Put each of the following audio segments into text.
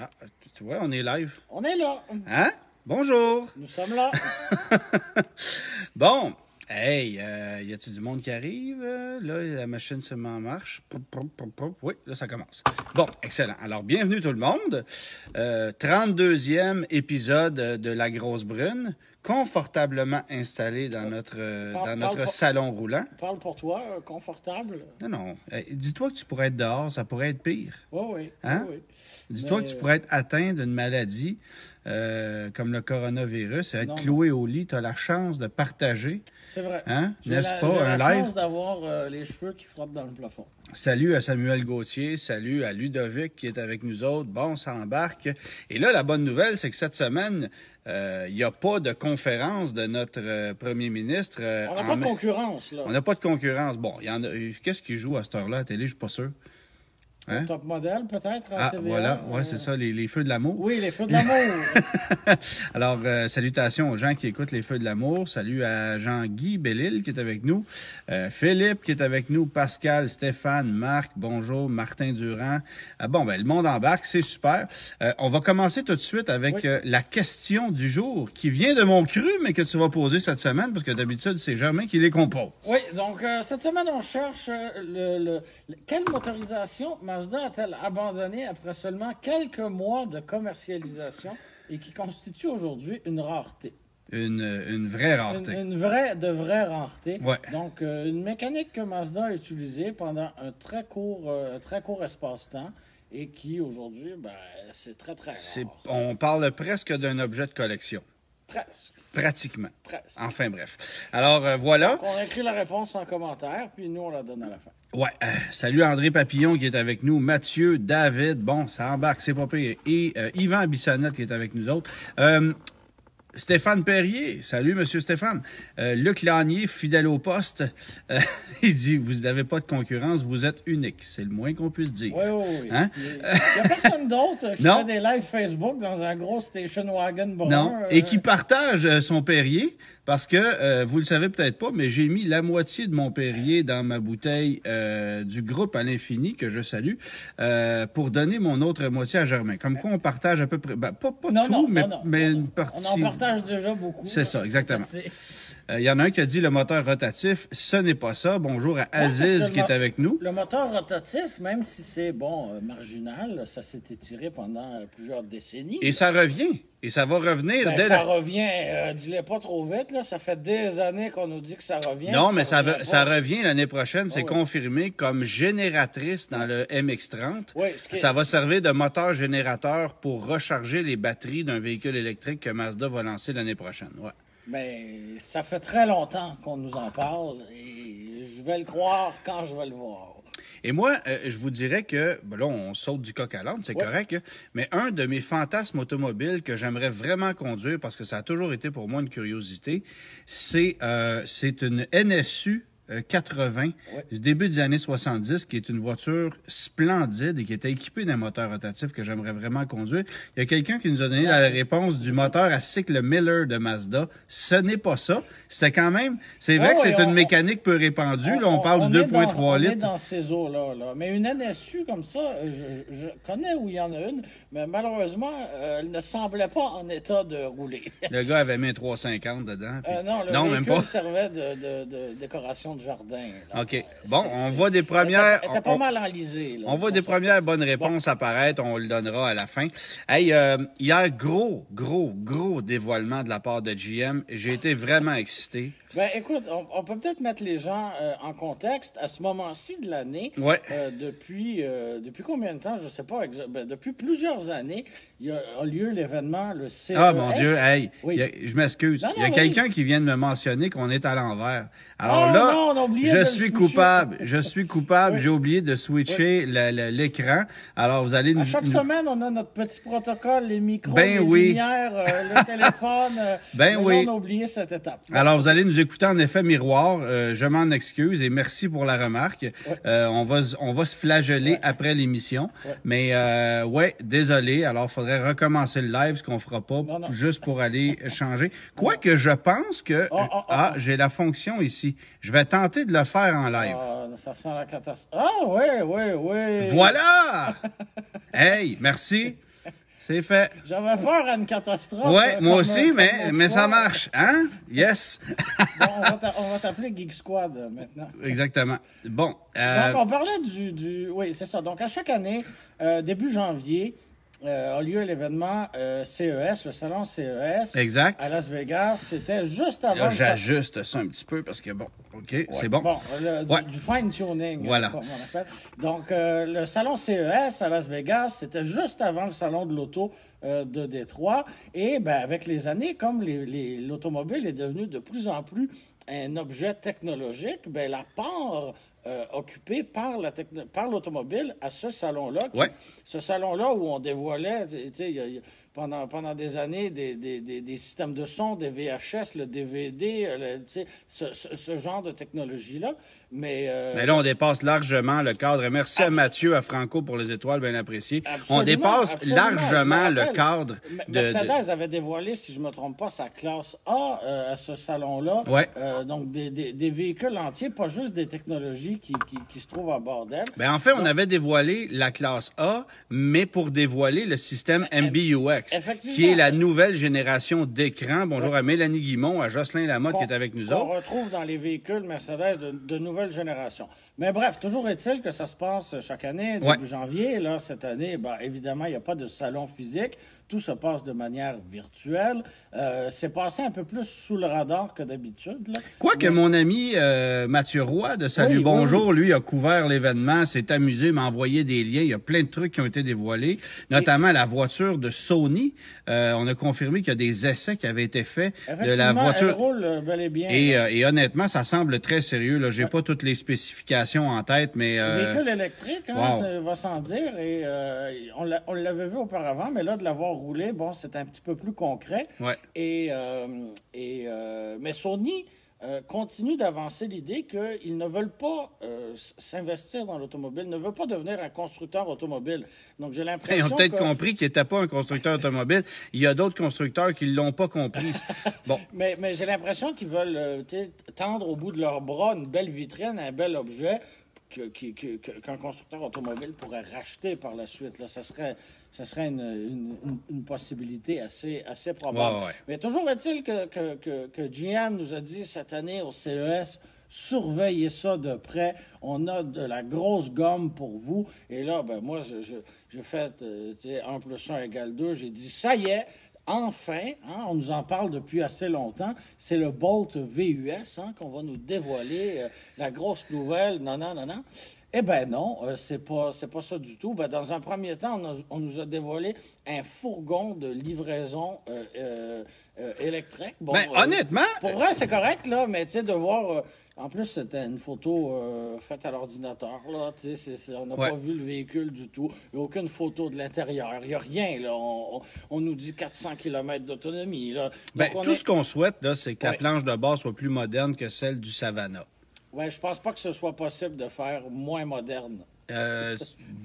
Ah, tu vois, on est live. On est là. Hein? Bonjour. Nous sommes là. Bon. Hey, euh, y a-tu du monde qui arrive? Euh, Là, la machine se met en marche. Oui, là, ça commence. Bon, excellent. Alors, bienvenue tout le monde. Euh, 32e épisode de La Grosse Brune, confortablement installé dans notre, euh, Parle- dans parle notre pas- salon roulant. Parle pour toi, euh, confortable. Non, non. Euh, Dis-toi que tu pourrais être dehors, ça pourrait être pire. Oui, oui. Hein? oui, oui. Dis-toi que tu pourrais être atteint d'une maladie euh, comme le coronavirus être Non, non. cloué au lit. Tu as la chance de partager, C'est vrai. hein? N'est-ce pas, j'ai un la live? chance d'avoir euh, les cheveux qui frottent dans le plafond. Salut à Samuel Gauthier, salut à Ludovic qui est avec nous autres. Bon, on s'embarque. Et là, la bonne nouvelle, c'est que cette semaine, euh, il n'y a pas de conférence de notre euh, premier ministre. euh, On n'a pas de concurrence, là. On n'a pas de concurrence. Bon, il y en a. Qu'est-ce qui joue à cette heure-là à la télé? Je suis pas sûr. Hein? Top modèle, peut-être, Ah, TVA, voilà. Ouais, euh, c'est ça, les, les feux de l'amour. Oui, les feux de l'amour. Alors, euh, salutations aux gens qui écoutent Les Feux de l'amour. Salut à Jean-Guy Bellil qui est avec nous. Euh, Philippe qui est avec nous. Pascal, Stéphane, Marc, bonjour. Martin Durand. Ah, bon, ben, le monde embarque, c'est super. On va commencer tout de suite avec Oui. la question du jour qui vient de mon cru, mais que tu vas poser cette semaine parce que d'habitude, c'est Germain qui les compose. oui, donc cette semaine, on cherche le, le- le- quelle motorisation Mazda a-t-elle abandonné après seulement quelques mois de commercialisation et qui constitue aujourd'hui une rareté? Une, une vraie rareté. une vraie, de vraie rareté. Ouais. Donc, euh, une mécanique que Mazda a utilisée pendant un très court, euh, très court espace-temps et qui, aujourd'hui, ben, c'est très, très rare. On parle presque d'un objet de collection. Presque, Pratiquement. presque. Enfin bref. Alors euh, voilà. Donc, on écrit la réponse en commentaire, puis nous, on la donne à la fin. Ouais. euh, salut André Papillon qui est avec nous. Mathieu, David, bon, ça embarque, c'est pas pire. Et euh, Yvan Bissonnette qui est avec nous autres. Euh, Stéphane Perrier, salut Monsieur Stéphane. Euh, Luc Lanier, fidèle au poste, euh, il dit vous n'avez pas de concurrence, vous êtes unique. C'est le moins qu'on puisse dire. Oui, oui, oui. Hein? Il n'y a personne d'autre euh, qui Non. fait des lives Facebook dans un gros station wagon brun. Non, euh, et qui partage euh, son Perrier parce que euh, vous le savez peut-être pas, mais j'ai mis la moitié de mon Perrier dans ma bouteille euh, du groupe à l'infini que je salue euh, pour donner mon autre moitié à Germain. Comme quoi on partage à peu près, ben, pas, pas Non, tout, non, mais, non, une partie. On en partage déjà beaucoup. C'est ça, exactement. C'est- Euh, Il y en a un qui a dit le moteur rotatif, ce n'est pas ça. Bonjour à Aziz qui est avec nous. Le moteur rotatif, même si c'est bon euh, marginal, ça s'est étiré pendant plusieurs décennies. Et ça revient. Et ça va revenir Ben, dès ça la- revient, euh, dis-le pas trop vite, là. Ça fait des années qu'on nous dit que ça revient. Non, mais ça, revient ça revient l'année prochaine. C'est ouais. confirmé comme génératrice dans le MX-30. Oui, ce est- Ça va servir de moteur générateur pour recharger les batteries d'un véhicule électrique que Mazda va lancer l'année prochaine. Ouais. Ben, ça fait très longtemps qu'on nous en parle et je vais le croire quand je vais le voir. Et moi, euh, je vous dirais que, ben là, on saute du coq à l'âne, c'est Ouais. correct, hein, mais un de mes fantasmes automobiles que j'aimerais vraiment conduire, parce que ça a toujours été pour moi une curiosité, c'est euh, une NSU 80 Ouais. du début des années 70, qui est une voiture splendide et qui était équipée d'un moteur rotatif que j'aimerais vraiment conduire. Il y a quelqu'un qui nous a donné la réponse du moteur à cycle Miller de Mazda. Ce n'est pas ça. C'était quand même... C'est vrai Ah que c'est on- une mécanique peu répandue. Là, on, parle du est dans- 2.3 On est litres. dans ces eaux-là. Là. Mais une NSU comme ça, euh, je, je- connais où il y en a une, mais malheureusement, euh, elle ne semblait pas en état de rouler. Le gars avait mis un 350 dedans. puis- Euh, non, le même véhicule pas. servait de, de- de décoration de jardin. là. OK. Euh, Bon, on voit des premières. elle était pas mal enlisée. là, On voit de des premières bonnes réponses apparaître, on le donnera à la fin. Hey, euh, hier, gros, gros, gros dévoilement de la part de GM. J'ai été vraiment excité. Ben, écoute, on, on peut peut-être mettre les gens euh, en contexte. À ce moment-ci de l'année, Ouais. euh, depuis, euh, depuis combien de temps, je sais pas, ben, depuis plusieurs années, il y a, a lieu l'événement, le CES. Ah, mon Dieu, hey, Oui. a- je m'excuse. Il y a quelqu'un qui vient de me mentionner qu'on est à l'envers. Alors Ah, là, non, on a je suis coupable. Je suis coupable. Oui. J'ai oublié de switcher l'écran. Alors, vous allez nous... À chaque semaine, on a notre petit protocole, les micros, Ben les lumières, euh, le téléphone. euh, Ben mais oui. on a oublié cette étape. Alors, vous allez nous écouter en effet miroir. Euh, je m'en excuse et merci pour la remarque. Euh, on va on va se flageller après l'émission. Ouais. Mais euh, ouais, désolé. Alors, faudrait recommencer le live, ce qu'on fera pas, Non, non. juste pour aller changer. Quoique je pense que Oh, oh, oh, ah, oh. j'ai la fonction ici. Je vais tenter de le faire en live. Ah, ça sent la catastrophe. Ah, oui, oui, oui. Voilà. hey, merci. C'est fait. J'avais peur à une catastrophe. Ouais, moi aussi, mais, mais ça marche. Hein? Yes. Bon, on va t'a- on va t'appeler Geek Squad euh, maintenant. Exactement. Bon. euh, Donc, on parlait du, du- Oui, c'est ça. Donc, à chaque année, euh, début janvier, euh, a lieu l'événement euh, CES, le salon CES. exact. À Las Vegas, c'était juste avant. Là, j'ajuste ça un petit peu parce que bon, OK, c'est bon. Bon, le- du, Ouais. du fine-tuning, Voilà. euh, comme on appelle. Donc, euh, le salon CES à Las Vegas, c'était juste avant le salon de l'auto euh, de Détroit. Et ben, avec les années, comme les- les- l'automobile est devenu de plus en plus un objet technologique, ben, la part euh, occupée par la par l'automobile à ce salon-là, qui- Ouais. ce salon-là où on dévoilait, y a- y a- pendant, pendant des années, des, des- des- des systèmes de son, des VHS, le DVD, le- ce, ce- ce genre de technologie-là. Mais, euh, Mais là, on dépasse largement le cadre. Et Merci à Mathieu, à Franco pour les étoiles, bien apprécié. Absolument, on dépasse absolument. largement le cadre de. de- Mercedes avait dévoilé, si je ne me trompe pas, sa classe A euh, à ce salon-là. Ouais. Euh, donc, des, des- des véhicules entiers, pas juste des technologies qui, qui- qui se trouvent à bord d'elle. Ben, en fait, on avait dévoilé la classe A, mais pour dévoiler le système MBUX, Effectivement. qui est la nouvelle génération d'écran. Bonjour à Mélanie Guimont, à Jocelyn Lamotte qui est avec nous autres. retrouve dans les véhicules Mercedes de, de nouvelle génération. Mais bref, toujours est-il que ça se passe chaque année, début Ouais. janvier. Là, cette année, ben, évidemment, il n'y a pas de salon physique. Tout se passe de manière virtuelle. Euh, c'est passé un peu plus sous le radar que d'habitude. Quoique Mais- mon ami euh, Mathieu Roy de Salut Oui, oui, Bonjour, lui, a couvert l'événement, s'est amusé, m'a envoyé des liens. Il y a plein de trucs qui ont été dévoilés, notamment la voiture de Sony. Euh, on a confirmé qu'il y a des essais qui avaient été faits de la voiture. elle roule euh, bel et bien. Et, euh, et honnêtement, ça semble très sérieux. Là, j'ai pas toutes les spécifications en tête, mais euh, Véhicule électrique, hein, wow. ça va sans dire. Et euh, on l'avait vu auparavant, mais là, de l'avoir roulé, bon, c'est un petit peu plus concret. ouais. Et, euh, et, euh, mais Sony euh, continue d'avancer l'idée qu'ils ne veulent pas s'investir dans l'automobile, ne veulent pas devenir un constructeur automobile. Donc j'ai Ils l'impression ont peut-être que... compris qu'il n'était pas un constructeur automobile. Il y a d'autres constructeurs qui l'ont pas compris. Bon, Mais, mais j'ai l'impression qu'ils veulent tendre au bout de leurs bras une belle vitrine, un bel objet qu'un constructeur automobile pourrait racheter par la suite. Là, ça serait, ça serait une, une- une- une possibilité assez, assez probable. Ouais, ouais. Mais toujours est-il que, que, que, que GM nous a dit cette année au CES, surveillez ça de près. On a de la grosse gomme pour vous. Et là, ben, moi, je- je- j'ai fait euh, tu sais, 1 plus 1 égale 2. J'ai dit, ça y est, enfin, hein, on nous en parle depuis assez longtemps. C'est le Bolt VUS hein, qu'on va nous dévoiler. euh, la grosse nouvelle, non, non, non, non. Eh ben non, euh, c'est pas c'est pas ça du tout. Ben, dans un premier temps, on, a- on nous a dévoilé un fourgon de livraison euh, euh, électrique. Bon, ben, honnêtement, pour vrai, c'est correct, là, mais tu sais, de voir. en plus, c'était une photo faite à l'ordinateur, là. On n'a Ouais. pas vu le véhicule du tout. Il n'y a aucune photo de l'intérieur. Il n'y a rien, là. On, nous dit 400 km d'autonomie, là. ben, tout est- ce qu'on souhaite, là, c'est que la planche de base soit plus moderne que celle du Savannah. Ouais, je pense pas que ce soit possible de faire moins moderne. Euh,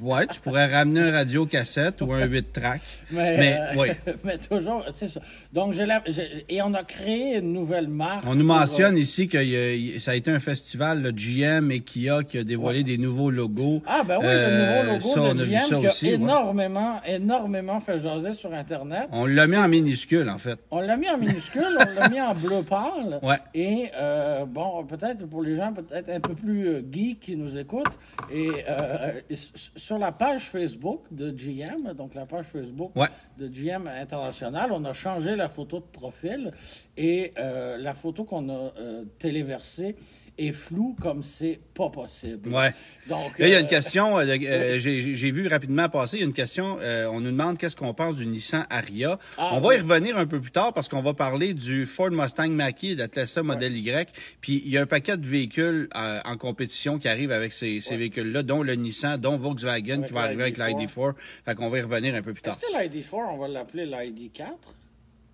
ouais, tu pourrais ramener un radio cassette ou un 8 track. Mais, Mais, euh, oui. mais toujours, c'est ça. Donc, la- j'ai- et on a créé une nouvelle marque. On nous pour, euh, mentionne ici que y a- ça a été un festival, le GM et Kia, qui a dévoilé des nouveaux logos. Ah, ben oui, Euh, le nouveau logo ça, on de a vu GM ça qui a aussi, ouais. énormément, énormément fait jaser sur Internet. On l'a mis en minuscule, en fait. On l'a mis en minuscule, on l'a mis en bleu pâle. Ouais. Et euh, bon, peut-être pour les gens peut-être un peu plus euh, geeks qui nous écoutent, et euh, s- sur la page Facebook de GM, donc la page Facebook Ouais. de GM International, on a changé la photo de profil et euh, la photo qu'on a euh, téléversée est floue comme c'est pas possible. Ouais. Donc, Là, il y a euh, une question, euh, euh, j'ai vu rapidement passer, il y a une question, euh, on nous demande qu'est-ce qu'on pense du Nissan Aria. Ah, on va y revenir un peu plus tard parce qu'on va parler du Ford Mustang Mach-E et la Tesla Model Y. Puis il y a un paquet de véhicules euh, en compétition qui arrivent avec ces, ces véhicules-là, dont le Nissan, dont Volkswagen Avec qui va arriver avec l'ID4. l'ID4. Fait qu'on va y revenir un peu plus tard. Est-ce que l'ID4, on va l'appeler l'ID4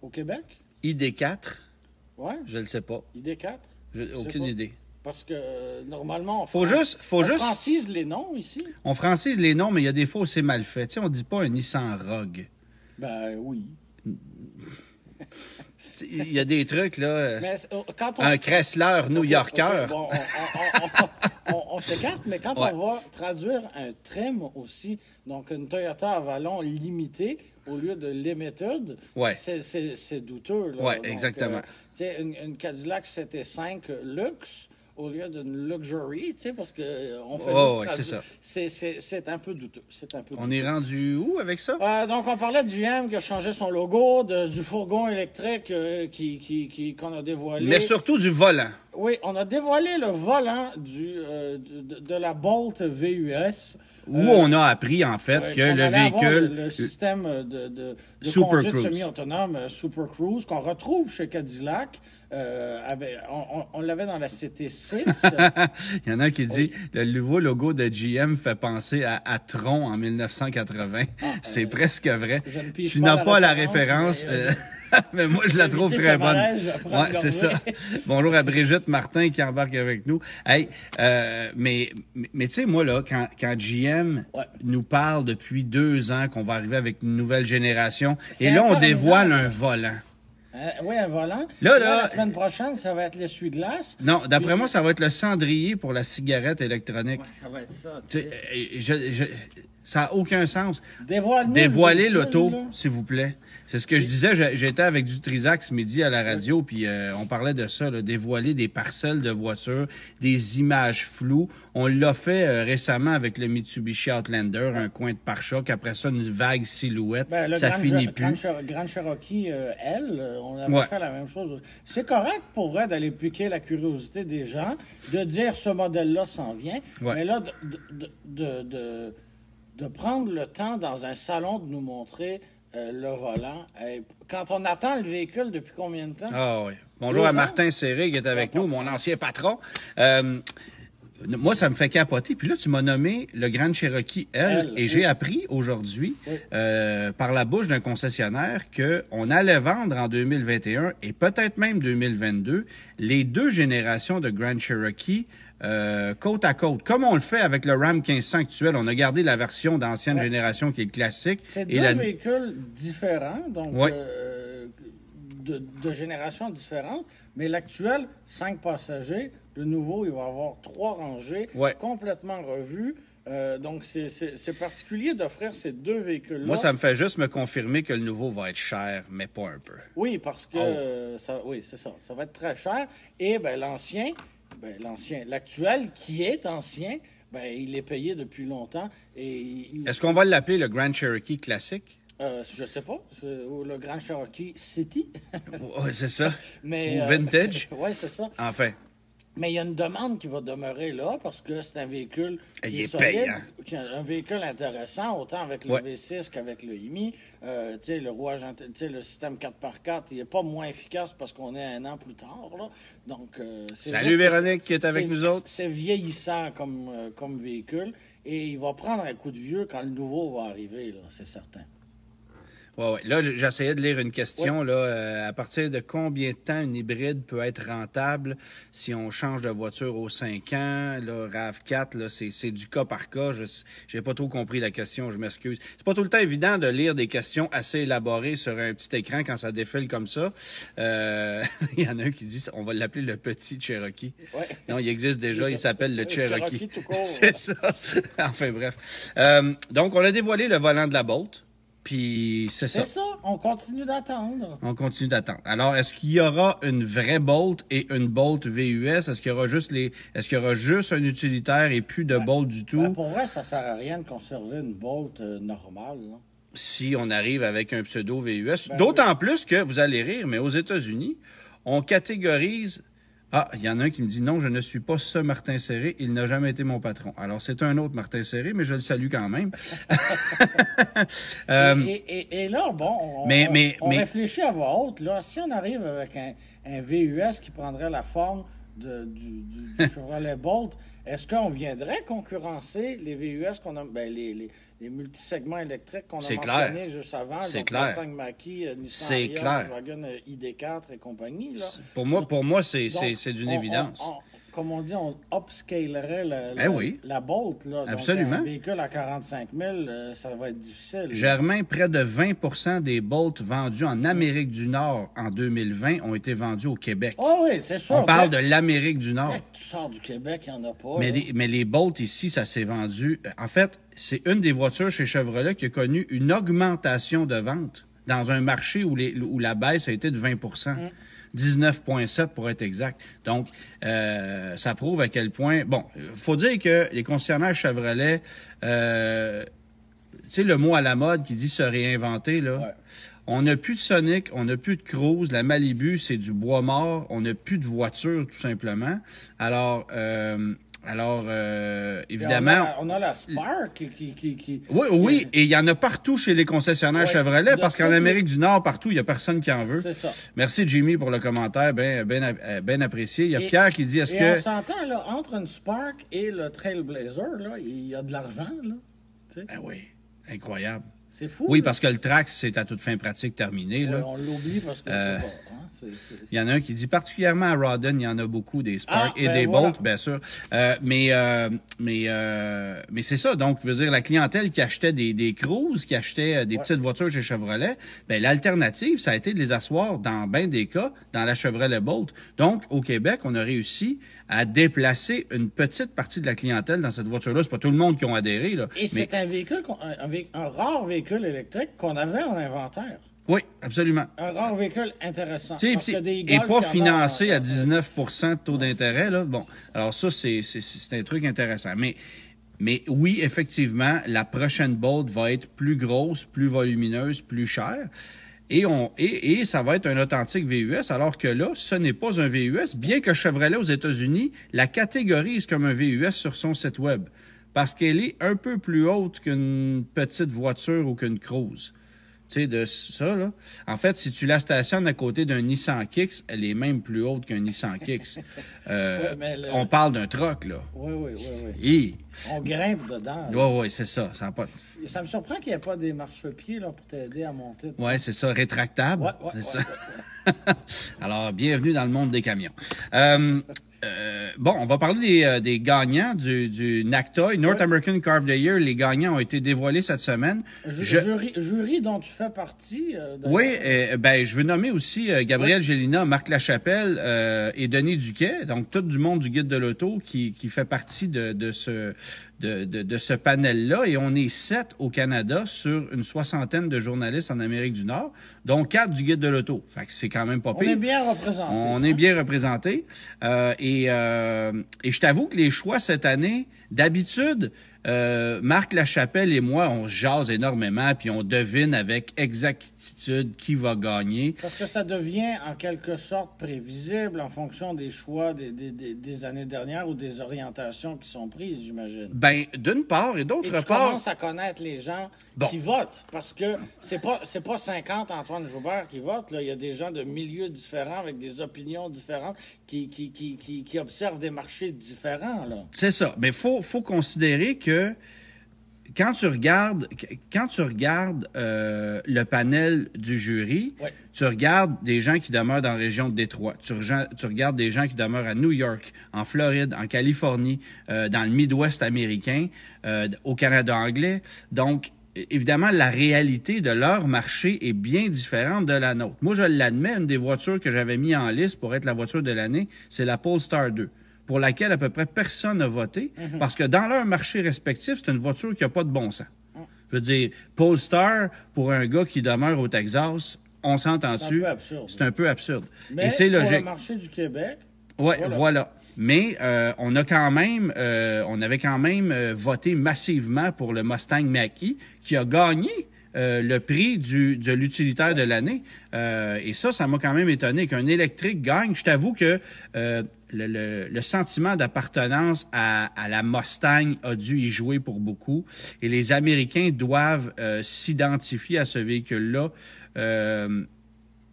au Québec? ID4, Ouais, je le sais pas. ID4? J'ai sais aucune pas. idée. Parce que euh, normalement, on, Faut fran- juste, faut on juste, francise les noms ici. on francise les noms, mais il y a des fois où c'est mal fait. Tu sais, on dit pas un Nissan Rogue. Ben oui. Il y a des trucs, là. euh, Mais euh, quand on. Un Chrysler New Yorker. Ok, bon, on, on- s'écarte, mais quand Ouais. on va traduire un trim aussi, donc une Toyota Avalon limitée au lieu de limited, Ouais. c'est- douteux. Donc, exactement. euh, une, une Cadillac CT5 Luxe au lieu d'une Luxury, tu sais, parce que euh, on fait Oh, c'est ça. C'est- C'est c'est un peu douteux. C'est un peu On douteux. est rendu où avec ça? Euh, donc, on parlait de GM qui a changé son logo, de- du fourgon électrique euh, qui, qui, qui- qu'on a dévoilé. Mais surtout du volant. Oui, on a dévoilé le volant du, euh, du- de, de la Bolt VUS. Où on a appris, en fait, ouais, que qu'on le véhicule. Le, le système de, de, de Super conduite Cruise. semi-autonome Super Cruise qu'on retrouve chez Cadillac. Euh, on on- on l'avait dans la CT6. Il y en a qui dit le nouveau logo de GM fait penser à, à Tron en 1980. C'est presque vrai. Ah, Tu n'as pas la référence, référence, mais, euh, euh, mais moi je la trouve très bonne. Ouais, c'est ça. Bonjour à Brigitte Martin qui embarque avec nous. Hey, euh, mais mais, tu sais moi là quand quand GM Ouais. nous parle depuis deux ans qu'on va arriver avec une nouvelle génération et là on dévoile un volant. Euh, oui, un volant. Là, là- la semaine prochaine, ça va être l'essuie-glace. Non, d'après moi ça va être le cendrier pour la cigarette électronique. Ouais, ça va être ça. Euh, je- je- ça n'a aucun sens. Dévoile Dévoiler l'auto, s'il vous plaît. C'est ce que je disais. J'étais avec du Trisac ce midi à la radio, puis euh, on parlait de ça, là, dévoiler des parcelles de voitures, des images floues. On l'a fait euh, récemment avec le Mitsubishi Outlander, un coin de pare-choc. Après ça, une vague silhouette. Ben, ça Grand, finit plus. Grand, Grand Cherokee euh, euh, on avait Ouais. fait la même chose. C'est correct pour vrai d'aller piquer la curiosité des gens, de dire ce modèle-là s'en vient, Ouais. mais là, de, de, de, de- de prendre le temps dans un salon de nous montrer euh, le volant. Quand on attend le véhicule depuis combien de temps? Ah oui. Bonjour Deux à ans? Martin Serré qui est avec nous, mon ancien patron. Euh, moi, ça me fait capoter. Puis là, tu m'as nommé le Grand Cherokee L, L, et oui. j'ai appris aujourd'hui, Oui. euh, par la bouche d'un concessionnaire, que on allait vendre en 2021 et peut-être même 2022 les deux générations de Grand Cherokee euh, côte à côte, comme on le fait avec le Ram 1500 actuel. On a gardé la version d'ancienne Ouais. génération qui est le classique. C'est deux la- véhicules différents, donc Ouais. euh, de, de générations différentes, mais l'actuel, cinq passagers. Le nouveau, il va avoir trois rangées, Ouais. complètement revues. Euh, donc, c'est- particulier d'offrir ces deux véhicules-là. Moi, ça me fait juste me confirmer que le nouveau va être cher, mais pas un peu. Oui, parce que Oh. ça, oui, c'est ça. Ça va être très cher. Et ben l'ancien, ben, l'ancien, l'actuel qui est ancien, ben il est payé depuis longtemps et il- Est-ce qu'on va l'appeler le Grand Cherokee classique? euh, je sais pas, ou le Grand Cherokee City. Oui, c'est ça. Mais, Ou euh, vintage. oui, c'est ça. Enfin, Mais il y a une demande qui va demeurer là parce que c'est un véhicule Il qui est solide, qui est un véhicule intéressant, autant avec le Ouais. V6 qu'avec le IMI. Euh, le rouage, le système 4x4, il n'est pas moins efficace parce qu'on est un an plus tard. Là. Donc, euh, Salut Véronique qui est avec nous autres. C'est vieillissant comme, euh, comme véhicule et il va prendre un coup de vieux quand le nouveau va arriver, c'est certain. Ouais, ouais. là, j'essayais de lire une question. Là, euh, à partir de combien de temps une hybride peut être rentable si on change de voiture aux 5 ans? Là, RAV4, là, c'est, du cas par cas. Je n'ai pas trop compris la question, je m'excuse. C'est pas tout le temps évident de lire des questions assez élaborées sur un petit écran quand ça défile comme ça. Euh, il y en a un qui dit, on va l'appeler le petit Cherokee. Ouais. Non, il existe déjà, il s'appelle le Cherokee. C'est ça. enfin, bref. Euh, donc, on a dévoilé le volant de la Bolt. Puis, c'est ça. C'est ça, on continue d'attendre. On continue d'attendre. Alors, est-ce qu'il y aura une vraie Bolt et une Bolt VUS? Est-ce qu'il y aura juste les, est-ce qu'il y aura juste un utilitaire et plus de Bolt du tout? Ben, pour vrai, ça sert à rien de conserver une bolt euh, normale. là. si on arrive avec un pseudo VUS. Ben D'autant plus que, vous allez rire, mais aux États-Unis, on catégorise... Ah, il y en a un qui me dit non, je ne suis pas ce Martin Serré, il n'a jamais été mon patron. Alors, c'est un autre Martin Serré, mais je le salue quand même. Euh, Et, et- et là, bon, on, Mais- on- mais- on mais- réfléchit à voix haute. Là, si on arrive avec un, un VUS qui prendrait la forme de- du, du- du Chevrolet Bolt, est-ce qu'on viendrait concurrencer les VUS qu'on a, ben, les, les, les multisegments électriques qu'on a mentionnés juste avant, C'est clair. Mustang Mach-E, euh, Nissan Ariya, clair. Volkswagen euh, ID4 et compagnie. Là. pour moi, pour moi, c'est, c'est, d'une évidence. Comme on dit, on upscalerait la, la, Eh oui. la Bolt. Là. Donc, Absolument. un véhicule à 45 000, euh, ça va être difficile. Germain, près de 20% des Bolt vendus en Amérique du Nord en 2020 ont été vendus au Québec. Oh oui, c'est sûr. On parle de l'Amérique du Nord. tu sors du Québec, il n'y en a pas. Mais les, mais les Bolt ici, ça s'est vendu. En fait, c'est une des voitures chez Chevrolet qui a connu une augmentation de vente dans un marché où, les, où la baisse a été de 20 19,7 pour être exact. Donc, euh, ça prouve à quel point. Bon, faut dire que les concessionnaires Chevrolet, euh, tu sais, le mot à la mode qui dit se réinventer, là. Ouais. On n'a plus de Sonic, on n'a plus de Cruise, la Malibu, c'est du bois mort, on n'a plus de voiture, tout simplement. Alors, euh, alors euh, évidemment, On a, on a la Spark qui. qui, qui, qui- oui, oui, et il y en a partout chez les concessionnaires Ouais, Chevrolet, parce qu'en Amérique du Nord, partout, il y a personne qui en veut. C'est ça. Merci Jimmy pour le commentaire, ben, euh, ben apprécié. Il y a Et- Pierre qui dit, est-ce que... on s'entend, là, entre une Spark et le Trailblazer, là, il y a de l'argent, là. Ben oui, incroyable. C'est fou. Oui, là. parce que le Trax, c'est à toute fin pratique terminé. Ouais, Là. on l'oublie parce que Euh, pas. hein, Il y en a un qui dit particulièrement à Rodden, il y en a beaucoup des Spark Ah, et ben des voilà. Bolt, bien sûr. Euh, mais euh, mais euh, mais c'est ça. Donc, je veux dire, la clientèle qui achetait des des Cruze, qui achetait euh, des Ouais. petites voitures chez Chevrolet, ben l'alternative, ça a été de les asseoir dans bien des cas dans la Chevrolet Bolt. Donc, au Québec, on a réussi à déplacer une petite partie de la clientèle dans cette voiture-là. C'est pas tout le monde qui ont adhéré là. Et mais c'est un véhicule, un rare véhicule électrique qu'on avait en inventaire. Oui, absolument. Un rare véhicule intéressant. Parce que des et pas financé à 19 de taux d'intérêt. Là. Bon, alors ça, c'est un truc intéressant. Mais, mais oui, effectivement, la prochaine Bolt va être plus grosse, plus volumineuse, plus chère. Et, on, et, et ça va être un authentique VUS, alors que là, ce n'est pas un VUS, bien que Chevrolet aux États-Unis la catégorise comme un VUS sur son site web, parce qu'elle est un peu plus haute qu'une petite voiture ou qu'une Cruze. Tu sais, de ça, là. En fait, si tu la stationnes à côté d'un Nissan Kicks, elle est même plus haute qu'un Nissan Kicks. Euh, Ouais, mais le- On parle d'un troc, là. Oui, oui, oui, oui. Et... On grimpe dedans. là. Ouais, ouais, c'est ça. ça pas... Ça me surprend qu'il n'y ait pas des marchepieds là, pour t'aider à monter. Ouais, c'est ça, rétractable. Ouais, ouais, c'est ça. Alors, bienvenue dans le monde des camions. Euh, euh, bon, on va parler des, euh, des gagnants du, du NACTOY, North American Car of the Year. Les gagnants ont été dévoilés cette semaine. Je- Jury, jury dont tu fais partie. euh. Oui, ben je veux nommer aussi euh, Gabriel Gélina, Marc Lachapelle euh, et Denis Duquet, donc tout du monde du guide de l'auto qui, qui fait partie de, de ce de, de, de ce panel-là. Et on est sept au Canada sur une soixantaine de journalistes en Amérique du Nord, dont quatre du guide de l'auto. Fait que c'est quand même pas On pire. est bien représenté. On hein? est bien représenté. Euh, et, euh, et je t'avoue que les choix cette année, d'habitude, euh, Marc Lachapelle et moi, on se jase énormément, puis on devine avec exactitude qui va gagner. Parce que ça devient en quelque sorte prévisible en fonction des choix des, des, des, années dernières ou des orientations qui sont prises, j'imagine. Ben, d'une part, et d'autre tu part, commences à connaître les gens Bon. qui votent. Parce que c'est pas c'est pas 50 Antoine Joubert qui vote. Là. Il y a des gens de milieux différents avec des opinions différentes qui, qui, qui, qui, qui observent des marchés différents. C'est ça. Mais faut faut considérer que quand tu regardes quand tu regardes euh, le panel du jury, Ouais. tu regardes des gens qui demeurent dans la région de Détroit, tu, rega- tu regardes des gens qui demeurent à New York, en Floride, en Californie, euh, dans le Midwest américain, euh, au Canada anglais. Donc Évidemment, la réalité de leur marché est bien différente de la nôtre. Moi, je l'admets, une des voitures que j'avais mis en liste pour être la voiture de l'année, c'est la Polestar 2 pour laquelle à peu près personne n'a voté, parce que dans leur marché respectif, c'est une voiture qui n'a pas de bon sens. Je veux dire, Polestar, pour un gars qui demeure au Texas, on s'entend C'est un dessus, peu absurde. c'est un peu absurde. Mais Et c'est pour le logique. marché du Québec, Voilà. voilà. Mais euh, on a quand même, euh, on avait quand même euh, voté massivement pour le Mustang Mach-E, qui a gagné euh, le prix du, de l'utilitaire de l'année. Euh, et ça, ça m'a quand même étonné qu'un électrique gagne. Je t'avoue que euh, le, le- le sentiment d'appartenance à, à la Mustang a dû y jouer pour beaucoup. Et les Américains doivent euh, s'identifier à ce véhicule-là.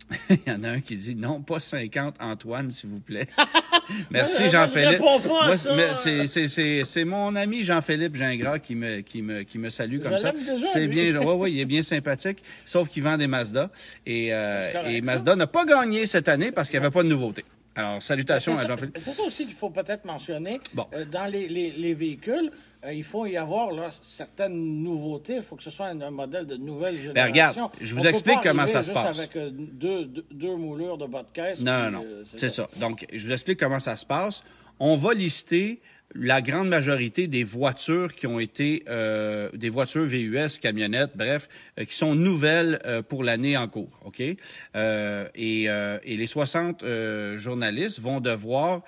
Il y en a un qui dit non, pas 50, Antoine, s'il vous plaît. Merci, Jean-Philippe. c'est- mon ami Jean-Philippe Gingras qui me, qui, me, qui me salue comme Je ça. C'est bien, ouais, ouais, il est bien sympathique, sauf qu'il vend des Mazda. Et, euh, correct, et. Mazda n'a pas gagné cette année parce qu'il n'y avait pas de nouveauté. Alors, salutations à Jean-Philippe. c'est ça aussi qu'il faut peut-être mentionner. Bon. Euh, dans les, les- les véhicules, il faut y avoir là, certaines nouveautés. Il faut que ce soit un, un modèle de nouvelle génération. Ben, regarde, je vous On explique comment ça se passe. avec euh, deux, deux, deux moulures de bas de caisse. Non, non, non. euh, C'est ça. Donc, je vous explique comment ça se passe. On va lister la grande majorité des voitures qui ont été euh, des voitures VUS, camionnettes, bref, euh, qui sont nouvelles euh, pour l'année en cours, ok? Et, les 60 euh, journalistes vont devoir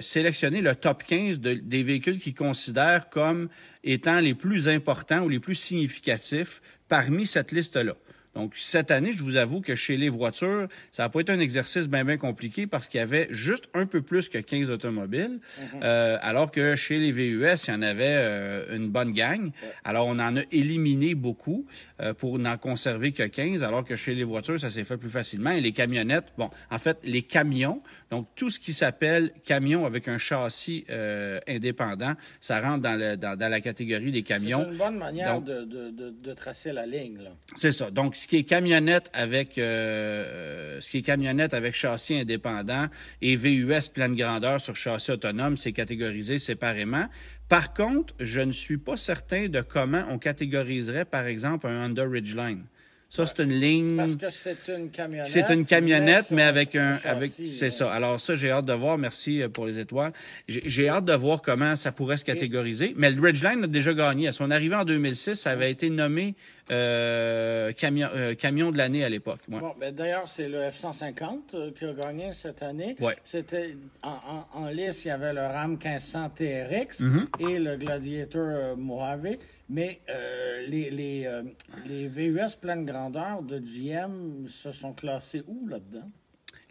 sélectionner le top 15 de- des véhicules qu'ils considèrent comme étant les plus importants ou les plus significatifs parmi cette liste-là. Donc, cette année, je vous avoue que chez les voitures, ça n'a pas été un exercice bien, bien compliqué parce qu'il y avait juste un peu plus que 15 automobiles, euh, alors que chez les VUS, il y en avait euh, une bonne gang. Alors, on en a éliminé beaucoup euh, pour n'en conserver que 15, alors que chez les voitures, ça s'est fait plus facilement. Et les camionnettes, bon, en fait, les camions, donc tout ce qui s'appelle camion avec un châssis euh, indépendant, ça rentre dans, le, dans, dans la catégorie des C'est camions. une bonne manière Donc- de, de, de, de tracer la ligne. Là. C'est ça. Donc, ce qui est camionnette avec euh, ce qui est camionnette avec châssis indépendant et VUS pleine grandeur sur châssis autonome, c'est catégorisé séparément. Par contre, je ne suis pas certain de comment on catégoriserait, par exemple, un Honda Ridgeline. Ça, c'est une ligne. Parce que c'est une camionnette. C'est une camionnette, mais avec un, châssis, avec, c'est ça. Alors ça, j'ai hâte de voir. Merci euh, pour les étoiles. J'ai hâte de voir comment ça pourrait se catégoriser. Mais le Ridgeline a déjà gagné. À son arrivée en 2006, ça avait été nommé euh, camion, euh, camion de l'année à l'époque. Ouais. Bon, ben, d'ailleurs, c'est le F-150 euh, qui a gagné cette année. Ouais. C'était en, en, en liste, il y avait le Ram 1500 TRX Mm-hmm. et le Gladiator Mojave. Mais euh, les, les, euh, les VUS pleine grandeur de GM se sont classés où là-dedans?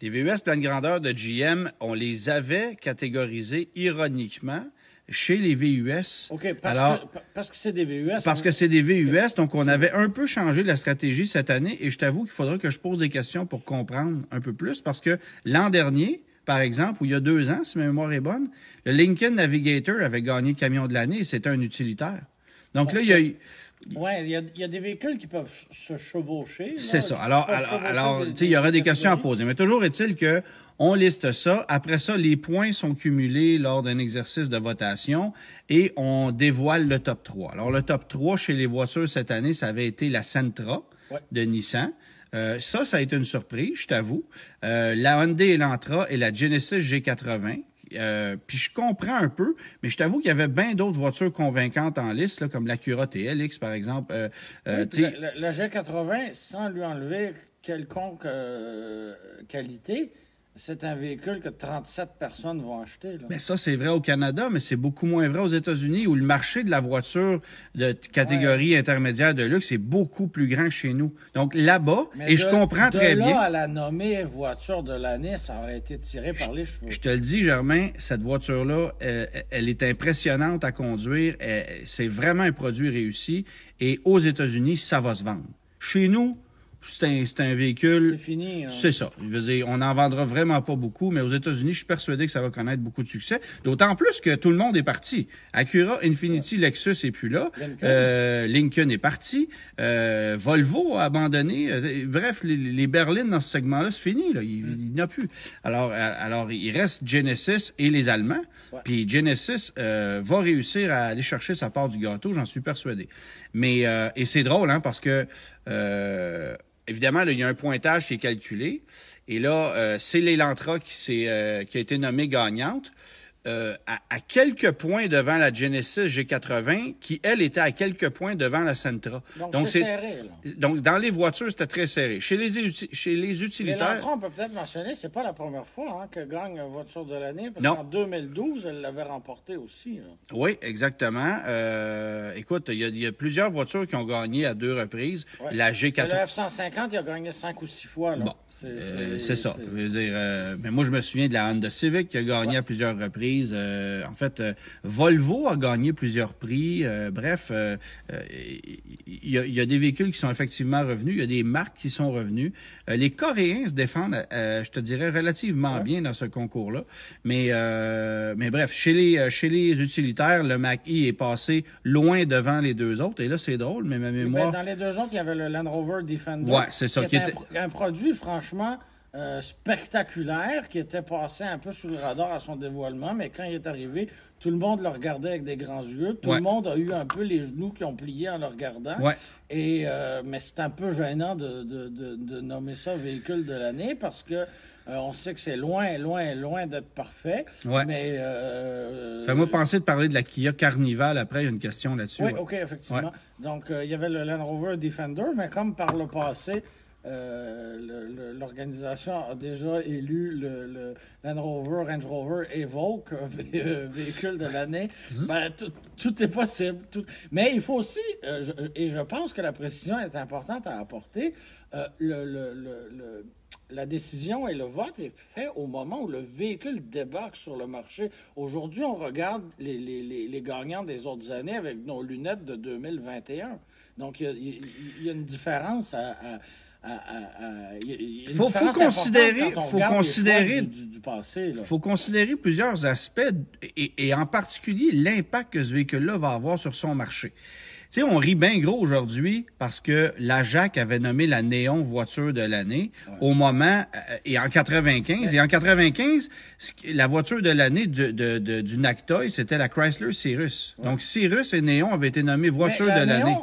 Les VUS pleine grandeur de GM, on les avait catégorisés ironiquement chez les VUS. OK, parce Alors, que parce que c'est des VUS. Parce hein? que c'est des VUS, donc on avait un peu changé la stratégie cette année et je t'avoue qu'il faudra que je pose des questions pour comprendre un peu plus parce que l'an dernier, par exemple, ou il y a deux ans, si ma mémoire est bonne, le Lincoln Navigator avait gagné le camion de l'année et c'était un utilitaire. Donc là, il y a eu... Oui, il y, y a des véhicules qui peuvent se chevaucher. C'est ça. Alors, alors, alors, des- tu sais, il y aurait des questions à poser. Mais toujours est-il que on liste ça. Après ça, les points sont cumulés lors d'un exercice de votation et on dévoile le top 3. Alors, le top 3 chez les voitures cette année, ça avait été la Sentra Ouais. de Nissan. Euh, ça, ça a été une surprise, je t'avoue. Euh, la Hyundai Elantra et la Genesis G80. Euh, puis je comprends un peu, mais je t'avoue qu'il y avait bien d'autres voitures convaincantes en liste, là, comme l'Acura TLX, par exemple. Euh, euh, Oui, tu sais, le, le- le G80, sans lui enlever quelconque euh, qualité, c'est un véhicule que 37 personnes vont acheter. Là. Ben ça, c'est vrai au Canada, mais c'est beaucoup moins vrai aux États-Unis, où le marché de la voiture de catégorie intermédiaire de luxe est beaucoup plus grand que chez nous. Donc là-bas, Mais et je comprends de très là bien, à la nommer voiture de l'année, ça aurait été tiré par les cheveux. je te le dis, Germain, cette voiture-là, elle, elle est impressionnante à conduire. Elle- C'est vraiment un produit réussi. Et aux États-Unis, ça va se vendre. Chez nous, c'est un, c'est un véhicule. C'est fini. hein. C'est ça. Je veux dire, on n'en vendra vraiment pas beaucoup, mais aux États-Unis, je suis persuadé que ça va connaître beaucoup de succès. D'autant plus que tout le monde est parti. Acura, Infiniti, Lexus est plus là. Lincoln. Euh, Lincoln est parti. Euh, Volvo a abandonné. Euh, bref, les, les berlines dans ce segment-là, c'est fini. Là. Il, il n'y en a plus. Alors, euh, alors, il reste Genesis et les Allemands. Ouais. Puis Genesis euh, va réussir à aller chercher sa part du gâteau, j'en suis persuadé. Mais euh, et c'est drôle, hein, parce que euh, évidemment, là, il y a un pointage qui est calculé. Et là, euh, c'est l'Elantra qui, euh, qui a été nommée gagnante. Euh, à, à quelques points devant la Genesis G80, qui, elle, était à quelques points devant la Sentra. Donc, c'est serré. Là. donc, dans les voitures, c'était très serré. Chez les, chez les utilitaires... On peut peut-être mentionner, c'est pas la première fois hein, que gagne la voiture de l'année. Parce qu'en 2012, elle l'avait remporté aussi. là. Oui, exactement. Euh, écoute, il y, a, il y a plusieurs voitures qui ont gagné à deux reprises. Ouais. La Le G80. F-150, il a gagné cinq ou six fois. Là. Bon, C'est Euh, ça. Je veux dire, mais moi, je me souviens de la Honda Civic qui a gagné à plusieurs reprises. Euh, en fait, euh, Volvo a gagné plusieurs prix. Euh, bref, il y, a, il y a des véhicules qui sont effectivement revenus. Il y a des marques qui sont revenues. Les Coréens se défendent, je te dirais, relativement bien dans ce concours-là. Mais, mais bref, chez les, chez les utilitaires, le Mach-E est passé loin devant les deux autres. Et là, c'est drôle, mais ma Ben, mémoire... dans les deux autres, il y avait le Land Rover Defender. Ouais, c'est ça, Qui qui est un, était- un produit, franchement, euh, spectaculaire qui était passé un peu sous le radar à son dévoilement, mais quand il est arrivé, tout le monde le regardait avec des grands yeux. Tout Ouais. le monde a eu un peu les genoux qui ont plié en le regardant. Ouais. Et, euh, mais c'est un peu gênant de, de- de- de nommer ça véhicule de l'année parce que euh, on sait que c'est loin, loin, loin d'être parfait. Ouais. Mais. euh, Fais-moi penser de parler de la Kia Carnival après, il y a une question là-dessus. Oui, ouais. OK, effectivement. Donc, euh, il y avait le Land Rover Defender, mais comme par le passé, euh, l'organisation a déjà élu le, le Land Rover, Range Rover Evoque, euh, euh, véhicule de l'année, ben, tout, est possible. tout- Mais il faut aussi, euh, je- et je pense que la précision est importante à apporter, le- la décision et le vote est fait au moment où le véhicule débarque sur le marché. Aujourd'hui, on regarde les, les- les- les gagnants des autres années avec nos lunettes de 2021. Donc, il y a, y y une différence à- il Faut- faut considérer- faut considérer- choix du, du- du passé. là. Il faut considérer plusieurs aspects et, et en particulier l'impact que ce véhicule-là va avoir sur son marché. Tu sais, on rit bien gros aujourd'hui parce que la JAC avait nommé la Néon voiture de l'année au moment euh, et en 95 et en 95 ce qui- la voiture de l'année du, de, de- du NACTOY c'était la Chrysler Cirrus. Donc Cirrus et Néon avaient été nommés voiture Mais de l'année.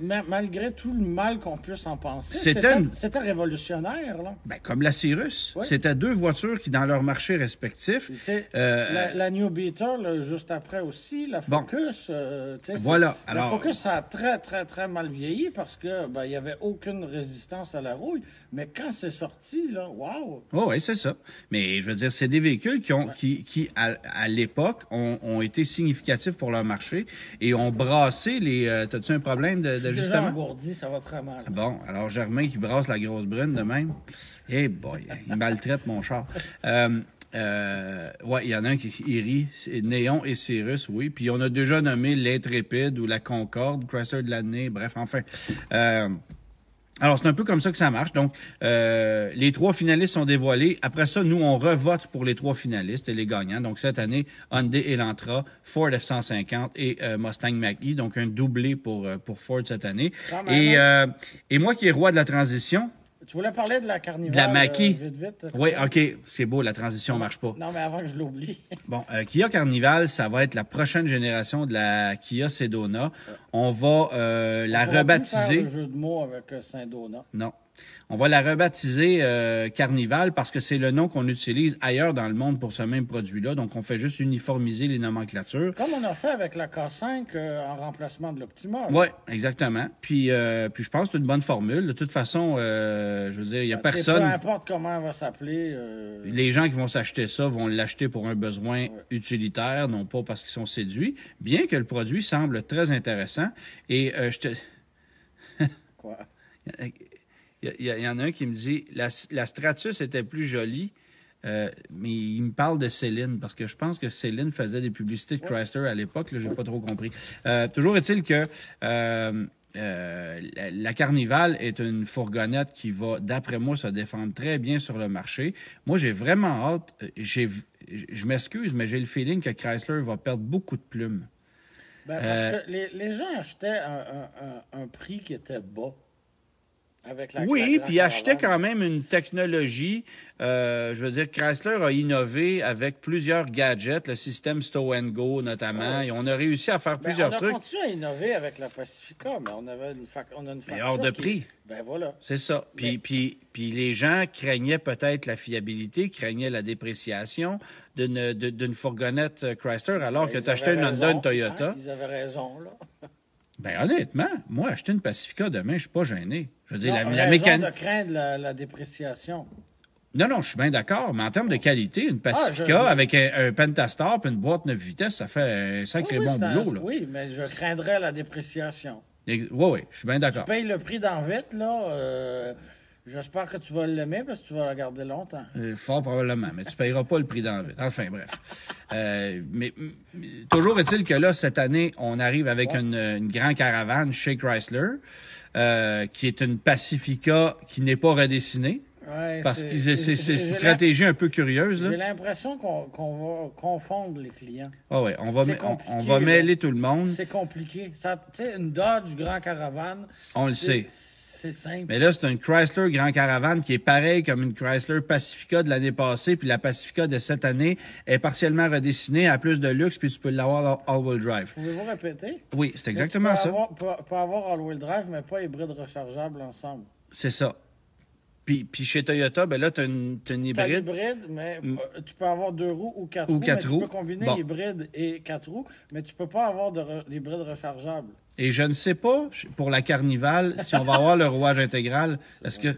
Ma- malgré tout le mal qu'on puisse en penser, C'était une- révolutionnaire. Là. Ben, comme la Cirrus, c'était deux voitures qui dans leur marché respectif Euh, la, la New Beetle, juste après aussi, la Bon. Focus. euh, Voilà. La Focus, ça a très, très, très mal vieilli parce que ben, il n'y avait aucune résistance à la rouille. Mais quand c'est sorti, là, waouh! Oh, oui, c'est ça. Mais je veux dire, c'est des véhicules qui ont, qui, qui à, à l'époque, ont, ont été significatifs pour leur marché et ont brassé les. euh, T'as-tu un problème de- d'ajustement? engourdi, ça va très mal. Bon, alors Germain qui brasse la grosse brune de même. Eh boy, il maltraite mon char. Euh, euh, ouais, il y en a un qui rit, Néon et Cyrus, oui. Puis on a déjà nommé l'Intrépide ou la Concorde, Chrysler de l'année, bref, enfin. Euh, alors, c'est un peu comme ça que ça marche. Donc, euh, les trois finalistes sont dévoilés. Après ça, nous, on revote pour les trois finalistes et les gagnants. Donc, cette année, Hyundai Elantra, Ford F-150 et euh, Mustang Mach-E. Donc, un doublé pour, euh, pour Ford cette année. Et, hein? euh, et moi qui est roi de la transition, Tu voulais parler de la Carnival? De la Mach-E. euh, vite, vite? oui, OK, c'est beau, la transition marche pas. Non, mais avant que je l'oublie. Bon, euh, Kia Carnival, ça va être la prochaine génération de la Kia Sedona. On va euh, la On pourra plus rebaptiser. faire le jeu de mots avec Saint-Donat. Non. On va la rebaptiser euh, Carnival parce que c'est le nom qu'on utilise ailleurs dans le monde pour ce même produit-là. Donc, on fait juste uniformiser les nomenclatures. Comme on a fait avec la K5 euh, en remplacement de l'Optima. Oui, exactement. Puis, euh, puis je pense que c'est une bonne formule. De toute façon, je veux dire, il n'y a Tu sais, Peu personne. importe comment elle va s'appeler. Les gens qui vont s'acheter ça vont l'acheter pour un besoin utilitaire, non pas parce qu'ils sont séduits, bien que le produit semble très intéressant. Et je te... quoi? Il y, y en a un qui me dit la, la Stratus était plus jolie, euh, mais il me parle de Céline parce que je pense que Céline faisait des publicités de Chrysler à l'époque. Là, j'ai pas trop compris. Euh, toujours est-il que euh, la, la Carnival est une fourgonnette qui va, d'après moi, se défendre très bien sur le marché. Moi, j'ai vraiment hâte. J'ai, je m'excuse, mais j'ai le feeling que Chrysler va perdre beaucoup de plumes. Ben, parce que les, les gens achetaient un, un- un- un prix qui était bas. Avec la Oui, puis achetait quand même une technologie. euh, je veux dire, Chrysler a innové avec plusieurs gadgets, le système Stow and Go notamment, et on a réussi à faire Ben, plusieurs on a trucs. continué à innover avec la Pacifica, mais on avait une, fac- on a une Mais facture hors de qui- prix. Ben voilà. C'est ça. Puis, Mais- puis, puis les gens craignaient peut-être la fiabilité, craignaient la dépréciation d'une, fourgonnette euh, Chrysler, alors que Ben, tu achetais une Honda, une Toyota. hein, ils avaient raison, là. Ben honnêtement, moi, acheter une Pacifica demain, je suis pas gêné. Je veux dire, Non, la, la mécanique. de craindre la, la dépréciation. Non, non, je suis bien d'accord, mais en termes de qualité, une Pacifica Ah, je- avec un, un Pentastar puis une boîte 9 vitesses, ça fait un sacré Oui, bon un- boulot. Là. Oui, mais je craindrais la dépréciation. Oui, oui, je suis bien Tu d'accord. payes le prix d'en vite, là. euh, J'espère que tu vas l'aimer parce que tu vas la garder longtemps. Euh, fort probablement, mais tu ne payeras pas le prix d'envie. Enfin, bref. Euh, mais toujours est-il que là, cette année, on arrive avec une, une grande caravane chez Chrysler, euh, qui est une Pacifica qui n'est pas redessinée, Ouais, parce c'est- que c'est- une stratégie un peu curieuse. J'ai l'impression qu'on va confondre les clients. Ah ouais, on va, on, va là. mêler tout le monde. C'est compliqué. Tu sais, une Dodge Grand Caravane. On le sait. C'est- c'est simple. Mais là, c'est une Chrysler Grand Caravan qui est pareil comme une Chrysler Pacifica de l'année passée, puis la Pacifica de cette année est partiellement redessinée à plus de luxe, puis tu peux l'avoir all-wheel drive. Pouvez-vous répéter? Oui, c'est exactement ça. Avoir, peut, peut avoir all-wheel drive, mais pas hybride rechargeable ensemble. C'est ça. Puis, puis chez Toyota, ben là, tu as une, t'as une hybride. l'hybride, mais euh, tu peux avoir deux roues ou quatre Ou roues. quatre mais roues. Tu peux combiner Bon. hybride et quatre roues, mais tu peux pas avoir de re- d'hybride rechargeable. Et je ne sais pas, pour la Carnival, si on va avoir le rouage intégral. Est-ce que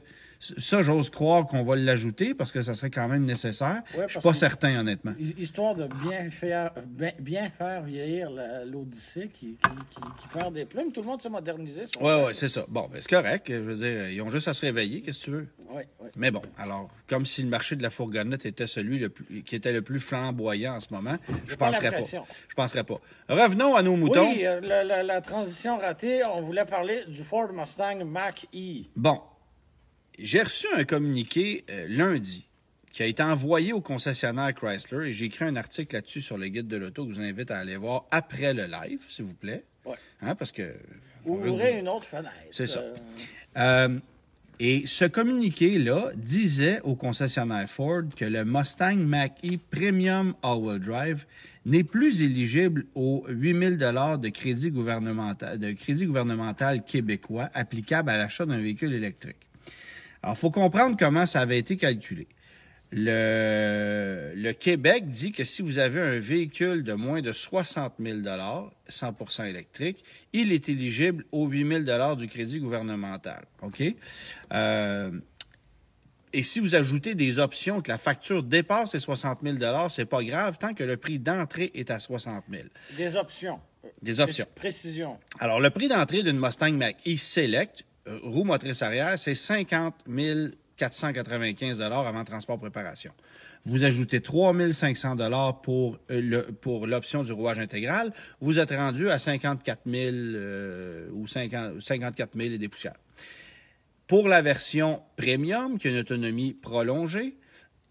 ça, j'ose croire qu'on va l'ajouter parce que ça serait quand même nécessaire. Ouais, je suis pas certain, honnêtement. Hi- Histoire de bien faire, bien, bien faire vieillir l'Odyssée qui, qui, qui- qui perd des plumes. Tout le monde s'est modernisé. Oui, oui, c'est ça. Bon, ben, c'est correct. Je veux dire, ils ont juste à se réveiller, qu'est-ce que tu veux? Ouais, ouais. Mais bon, alors, comme si le marché de la fourgonnette était celui le plus, qui était le plus flamboyant en ce moment, je pas penserais pas. Je penserais pas. Revenons à nos moutons. Oui, euh, la, la- la transition ratée, on voulait parler du Ford Mustang Mach-E. Bon, j'ai reçu un communiqué euh, lundi qui a été envoyé au concessionnaire Chrysler et j'ai écrit un article là-dessus sur le guide de l'auto que je vous invite à aller voir après le live, s'il vous plaît. Ouais. Hein, parce que. Ouvrez vous- une autre fenêtre. C'est ça. Euh, Euh, et ce communiqué-là disait au concessionnaire Ford que le Mustang Mach-E Premium All-Wheel Drive n'est plus éligible aux 8000 dollars de crédit gouvernemental, de crédit gouvernemental québécois applicable à l'achat d'un véhicule électrique. Alors, il faut comprendre comment ça avait été calculé. Le, le Québec dit que si vous avez un véhicule de moins de 60 000 100% électrique, il est éligible aux 8 000 du crédit gouvernemental. OK? Euh, et si vous ajoutez des options que la facture dépasse les 60 000 c'est pas grave tant que le prix d'entrée est à 60 000 Des options. Des options. pré- Précision. alors, le prix d'entrée d'une Mustang Mach-E Select, roue motrice arrière, c'est 50 495 avant transport préparation. Vous ajoutez 3 500 pour euh, pour l'option du rouage intégral, vous êtes rendu à 54 000 euh, ou 50 54 000 et des poussières. Pour la version premium, qui a une autonomie prolongée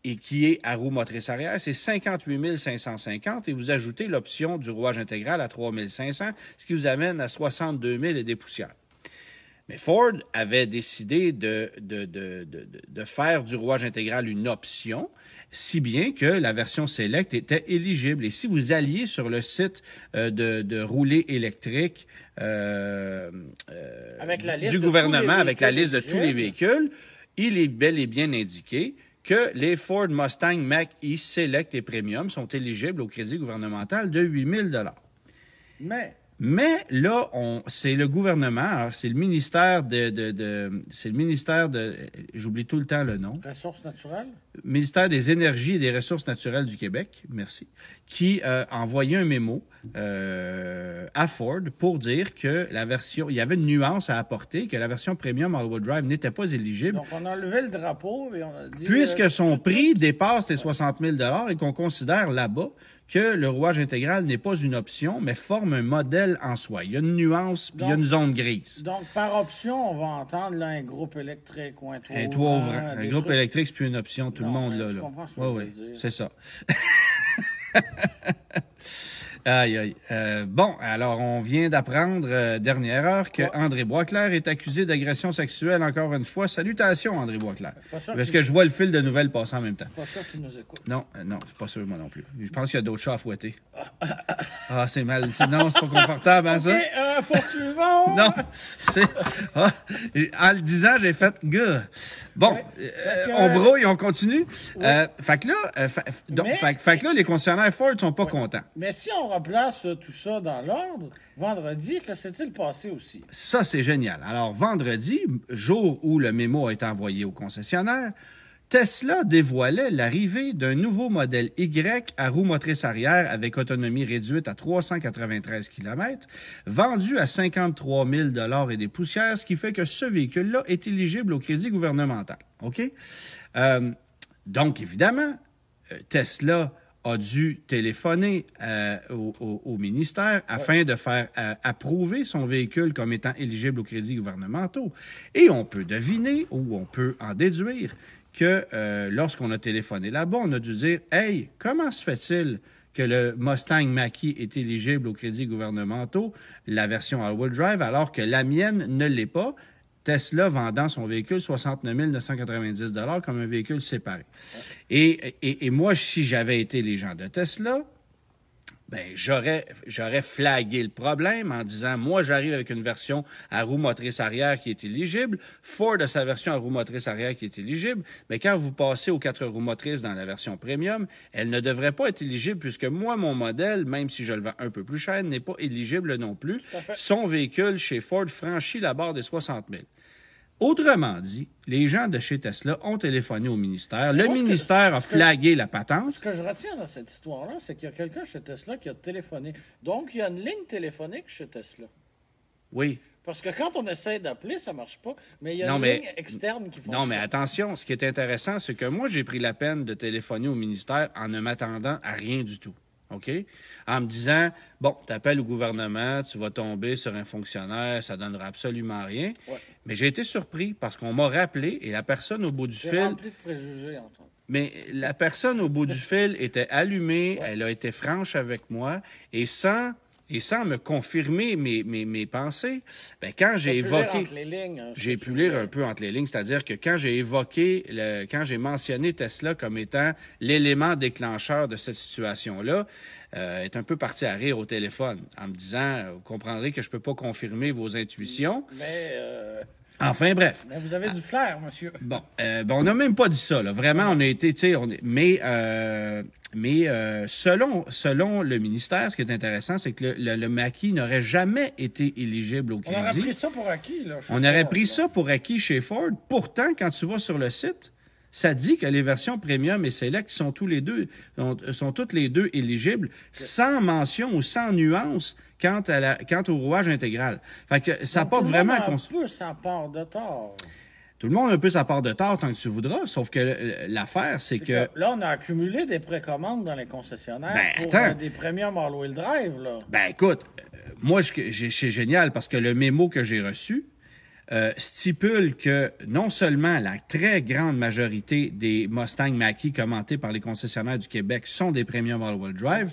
et qui est à roue motrice arrière, c'est 58 550 et vous ajoutez l'option du rouage intégral à 3 500, ce qui vous amène à 62 000 et des poussières. Mais Ford avait décidé de, de, de, de, faire du rouage intégral une option, si bien que la version Select était éligible. Et si vous alliez sur le site euh, de, de rouler électrique euh, euh, Avec la du, gouvernement, avec la liste de tous les véhicules, il est bel et bien indiqué que les Ford Mustang Mach-E Select et Premium sont éligibles au crédit gouvernemental de 8 000 Mais, mais là, on, c'est le gouvernement, c'est le ministère de, de, de- c'est le ministère de, j'oublie tout le temps le nom, ressources naturelles? ministère des Énergies et des Ressources naturelles du Québec, merci, qui euh, a envoyé un mémo euh, à Ford pour dire que la version, il y avait une nuance à apporter, que la version Premium All-Wheel Drive n'était pas éligible, Donc, on a enlevé le drapeau et on a dit... puisque euh, son prix dépasse les 60 000 et qu'on considère là-bas que le rouage intégral n'est pas une option, mais forme un modèle en soi. Il y a une nuance, puis il y a une zone grise. Donc, par option, on va entendre là, un groupe électrique ou un toit Un toit ouvrant. Un des groupe trucs. électrique, c'est plus une option, tout Non, le monde là. tu là. comprends ce que Ouais, je veux ouais, dire. c'est ça. aïe, aïe. Euh, bon, alors on vient d'apprendre, euh, dernière heure, que Ouais. André Boisclair est accusé d'agression sexuelle encore une fois. Salutations, André Boisclair. Pas sûr Parce que je vois le fil de nouvelles passer en même temps? Pas sûr nous. Non, euh, non, c'est pas sûr, moi non plus. Je pense qu'il y a d'autres chats à fouetter. Ah, c'est mal. Non, c'est pas confortable, hein, ça? Et euh, poursuivons! Non, c'est. Ah, en le disant, j'ai fait gars. Bon, Ouais. euh, on brouille, on continue. Fait que là, fa- donc, Mais- fait, fait que là, les concessionnaires Ford sont pas contents. Mais si on replace euh, tout ça dans l'ordre, vendredi, que s'est-il passé aussi? Ça, c'est génial. Alors, vendredi, jour où le mémo a été envoyé au concessionnaire, Tesla dévoilait l'arrivée d'un nouveau modèle Y à roue motrice arrière avec autonomie réduite à 393 km, vendu à 53 000 et des poussières, ce qui fait que ce véhicule-là est éligible au crédit gouvernemental. OK? Euh, donc, évidemment, euh, Tesla a dû téléphoner euh, au, au- au ministère afin de faire euh, approuver son véhicule comme étant éligible aux crédits gouvernementaux. Et on peut deviner ou on peut en déduire que euh, lorsqu'on a téléphoné là-bas, on a dû dire Hey, comment se fait-il que le Mustang Mach-E est éligible aux crédits gouvernementaux, la version all-wheel drive, alors que la mienne ne l'est pas? Tesla vendant son véhicule 69 990 comme un véhicule séparé. Et, et, et moi, si j'avais été les gens de Tesla, ben j'aurais j'aurais flagué le problème en disant moi j'arrive avec une version à roue motrice arrière qui est éligible, Ford a sa version à roue motrice arrière qui est éligible, mais quand vous passez aux quatre roues motrices dans la version premium, elle ne devrait pas être éligible puisque moi mon modèle, même si je le vends un peu plus cher, n'est pas éligible non plus. Son véhicule chez Ford franchit la barre des 60 000. Autrement dit, les gens de chez Tesla ont téléphoné au ministère. Le ministère a flagué la patente. Ce que je retiens dans cette histoire-là, c'est qu'il y a quelqu'un chez Tesla qui a téléphoné. Donc, il y a une ligne téléphonique chez Tesla. Oui. Parce que quand on essaie d'appeler, ça marche pas. Mais il y a une ligne externe qui fonctionne. Non, mais attention, ce qui est intéressant, c'est que moi, j'ai pris la peine de téléphoner au ministère en ne m'attendant à rien du tout. OK? En me disant, bon, tu appelles au gouvernement, tu vas tomber sur un fonctionnaire, ça donnera absolument rien. Mais j'ai été surpris parce qu'on m'a rappelé et la personne au bout du fil. Rempli de préjugés, Antoine. Mais la personne au bout du fil était allumée, elle a été franche avec moi et sans et sans me confirmer mes, mes, mes pensées, ben quand j'ai évoqué, hein, j'ai pu lire un peu entre les lignes, c'est-à-dire que quand j'ai évoqué, le, quand j'ai mentionné Tesla comme étant l'élément déclencheur de cette situation-là, euh, est un peu parti à rire au téléphone en me disant, vous comprendrez que je peux pas confirmer vos intuitions. Mais euh, Enfin, bref. Mais vous avez du flair, monsieur. Bon, euh, ben, on n'a même pas dit ça. Là. Vraiment, on a été, tu sais, on est, mais euh, mais euh, selon selon le ministère, ce qui est intéressant, c'est que le, le, le maquis n'aurait jamais été éligible au On crédit. aurait pris ça pour acquis, là. On aurait pris là. ça pour acquis chez Ford. Pourtant, quand tu vas sur le site, ça dit que les versions premium et select sont tous les deux sont, sont toutes les deux éligibles, sans mention ou sans nuance quant à la quant au rouage intégral. Fait que ça Donc, porte tout le vraiment monde a cons- un peu sa part de tort. tout le monde a un peu sa part de tort tant que tu voudras, sauf que l'affaire c'est que Là, on a accumulé des précommandes dans les concessionnaires Ben, pour attends. euh, des premium all-wheel drive, là. Ben écoute, euh, moi c'est génial parce que le mémo que j'ai reçu euh, stipule que non seulement la très grande majorité des Mustang Mach-E commentés par les concessionnaires du Québec sont des premium all-wheel drive,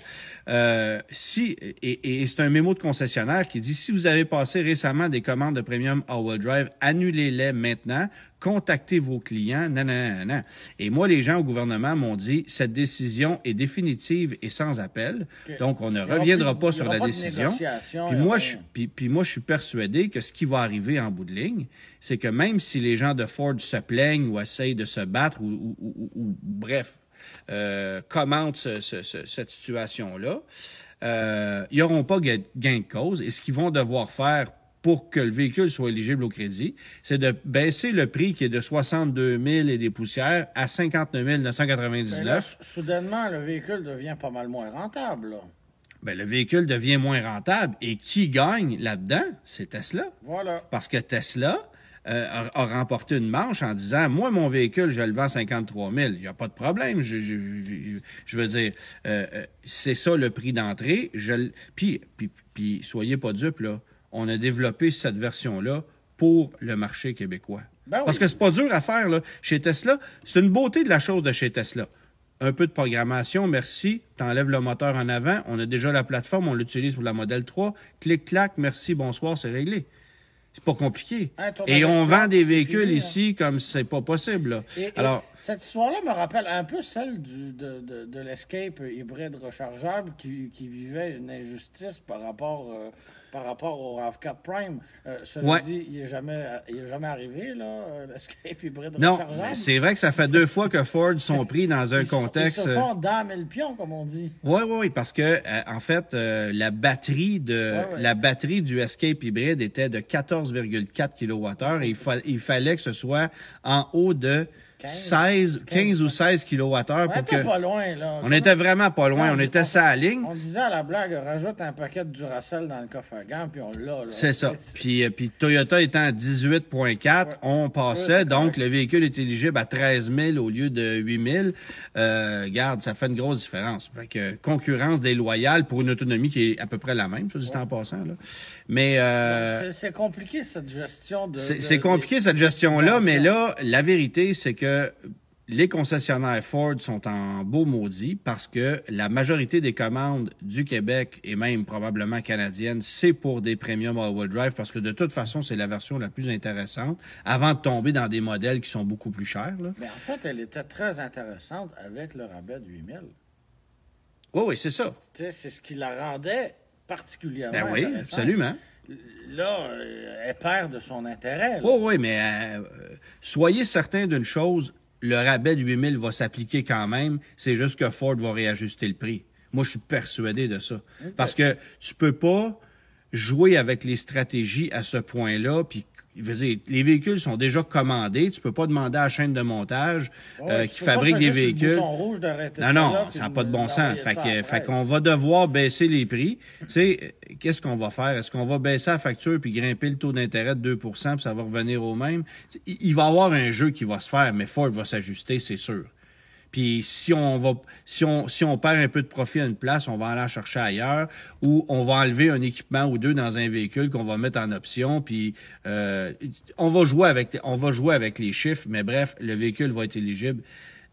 euh, si et, et c'est un mémo de concessionnaire qui dit si vous avez passé récemment des commandes de premium all-wheel drive, annulez-les maintenant. Contactez vos clients. Non, non, non. Et moi, les gens au gouvernement m'ont dit cette décision est définitive et sans appel. Donc, on ne reviendra plus- pas sur la pas décision. Puis moi, je, puis, puis moi, je suis persuadé que ce qui va arriver en bout de ligne, c'est que même si les gens de Ford se plaignent ou essayent de se battre ou, ou- ou- ou- ou- bref, euh, commentent ce- ce- ce- cette situation-là, euh, ils n'auront pas ga- gain de cause. Et ce qu'ils vont devoir faire pour que le véhicule soit éligible au crédit, c'est de baisser le prix qui est de 62 000 et des poussières à 59 Mais là, 999. soudainement, le véhicule devient pas mal moins rentable, là. Ben, le véhicule devient moins rentable. Et qui gagne là-dedans? C'est Tesla. Voilà. Parce que Tesla euh, a, a remporté une manche en disant Moi, mon véhicule, je le vends 53 000. Il n'y a pas de problème. Je, je, je- je veux dire, euh, euh, c'est ça le prix d'entrée. Je Puis, puis, puis, soyez pas dupes, là. On a développé cette version-là pour le marché québécois. Ben oui. Parce que c'est pas dur à faire, là. Chez Tesla, c'est une beauté de la chose de chez Tesla. Un peu de programmation, merci. T'enlèves le moteur en avant. On a déjà la plateforme, on l'utilise pour la modèle 3. Clic-clac, merci, bonsoir, c'est réglé. C'est pas compliqué. Et on vend des véhicules fini, ici comme c'est pas possible. là. Et- et Alors, cette histoire-là me rappelle un peu celle du, de, de, de l'Escape hybride rechargeable qui, qui vivait une injustice par rapport, euh, par rapport au RAV4 Prime. Euh, cela Ouais. dit, il n'est jamais, jamais arrivé, là, euh, l'Escape hybride non, rechargeable. c'est vrai que ça fait deux fois que Ford sont pris dans un Ils contexte. Ils se font dame et le pion, comme on dit. Oui, oui, oui, parce que euh, en fait, euh, la batterie de Ouais, ouais. la batterie du Escape hybride était de 14,4 kWh et il, fa- il fallait que ce soit en haut de 15, 16, 15 ou 16 kWh On était pas loin, là. on était vraiment pas loin, on était ça à ligne. On disait à la blague, rajoute un paquet de Duracell dans le coffre à gants, puis on l'a, là. C'est ça. Puis, euh, puis Toyota étant à 18,4, on passait. Donc, le véhicule est éligible à 13 000 au lieu de 8 000. Euh, garde, ça fait une grosse différence. Fait que concurrence déloyale pour une autonomie qui est à peu près la même, ça dit en passant. Là. Mais euh, C'est- compliqué, cette gestion de... c'est compliqué cette gestion-là, mais là, la vérité, c'est que les concessionnaires Ford sont en beau maudit parce que la majorité des commandes du Québec et même probablement canadiennes, c'est pour des premium all-wheel drive parce que de toute façon, c'est la version la plus intéressante avant de tomber dans des modèles qui sont beaucoup plus chers. là. Mais en fait, elle était très intéressante avec le rabais de 8000. Oui, oui, c'est ça. C'est ce qui la rendait particulièrement Ben oui, absolument. Là, euh, elle perd de son intérêt. Oui, oui, mais euh, euh, soyez certain d'une chose, le rabais de 8000 va s'appliquer quand même. C'est juste que Ford va réajuster le prix. Moi, je suis persuadé de ça. Parce que tu peux pas jouer avec les stratégies à ce point-là, puis je veux dire, les véhicules sont déjà commandés. Tu peux pas demander à la chaîne de montage Ouais, euh, qui fabrique des véhicules. rouge Non, non, ça n'a pas de bon sens. Fait que- fait qu'on va devoir baisser les prix. Tu sais, euh, qu'est-ce qu'on va faire? Est-ce qu'on va baisser la facture puis grimper le taux d'intérêt de 2% puis ça va revenir au même? Il va y avoir un jeu qui va se faire, mais Ford va s'ajuster, c'est sûr. Puis si on va si on si on perd un peu de profit à une place, on va aller chercher ailleurs ou on va enlever un équipement ou deux dans un véhicule qu'on va mettre en option puis euh, on va jouer avec on va jouer avec les chiffres mais bref, le véhicule va être éligible.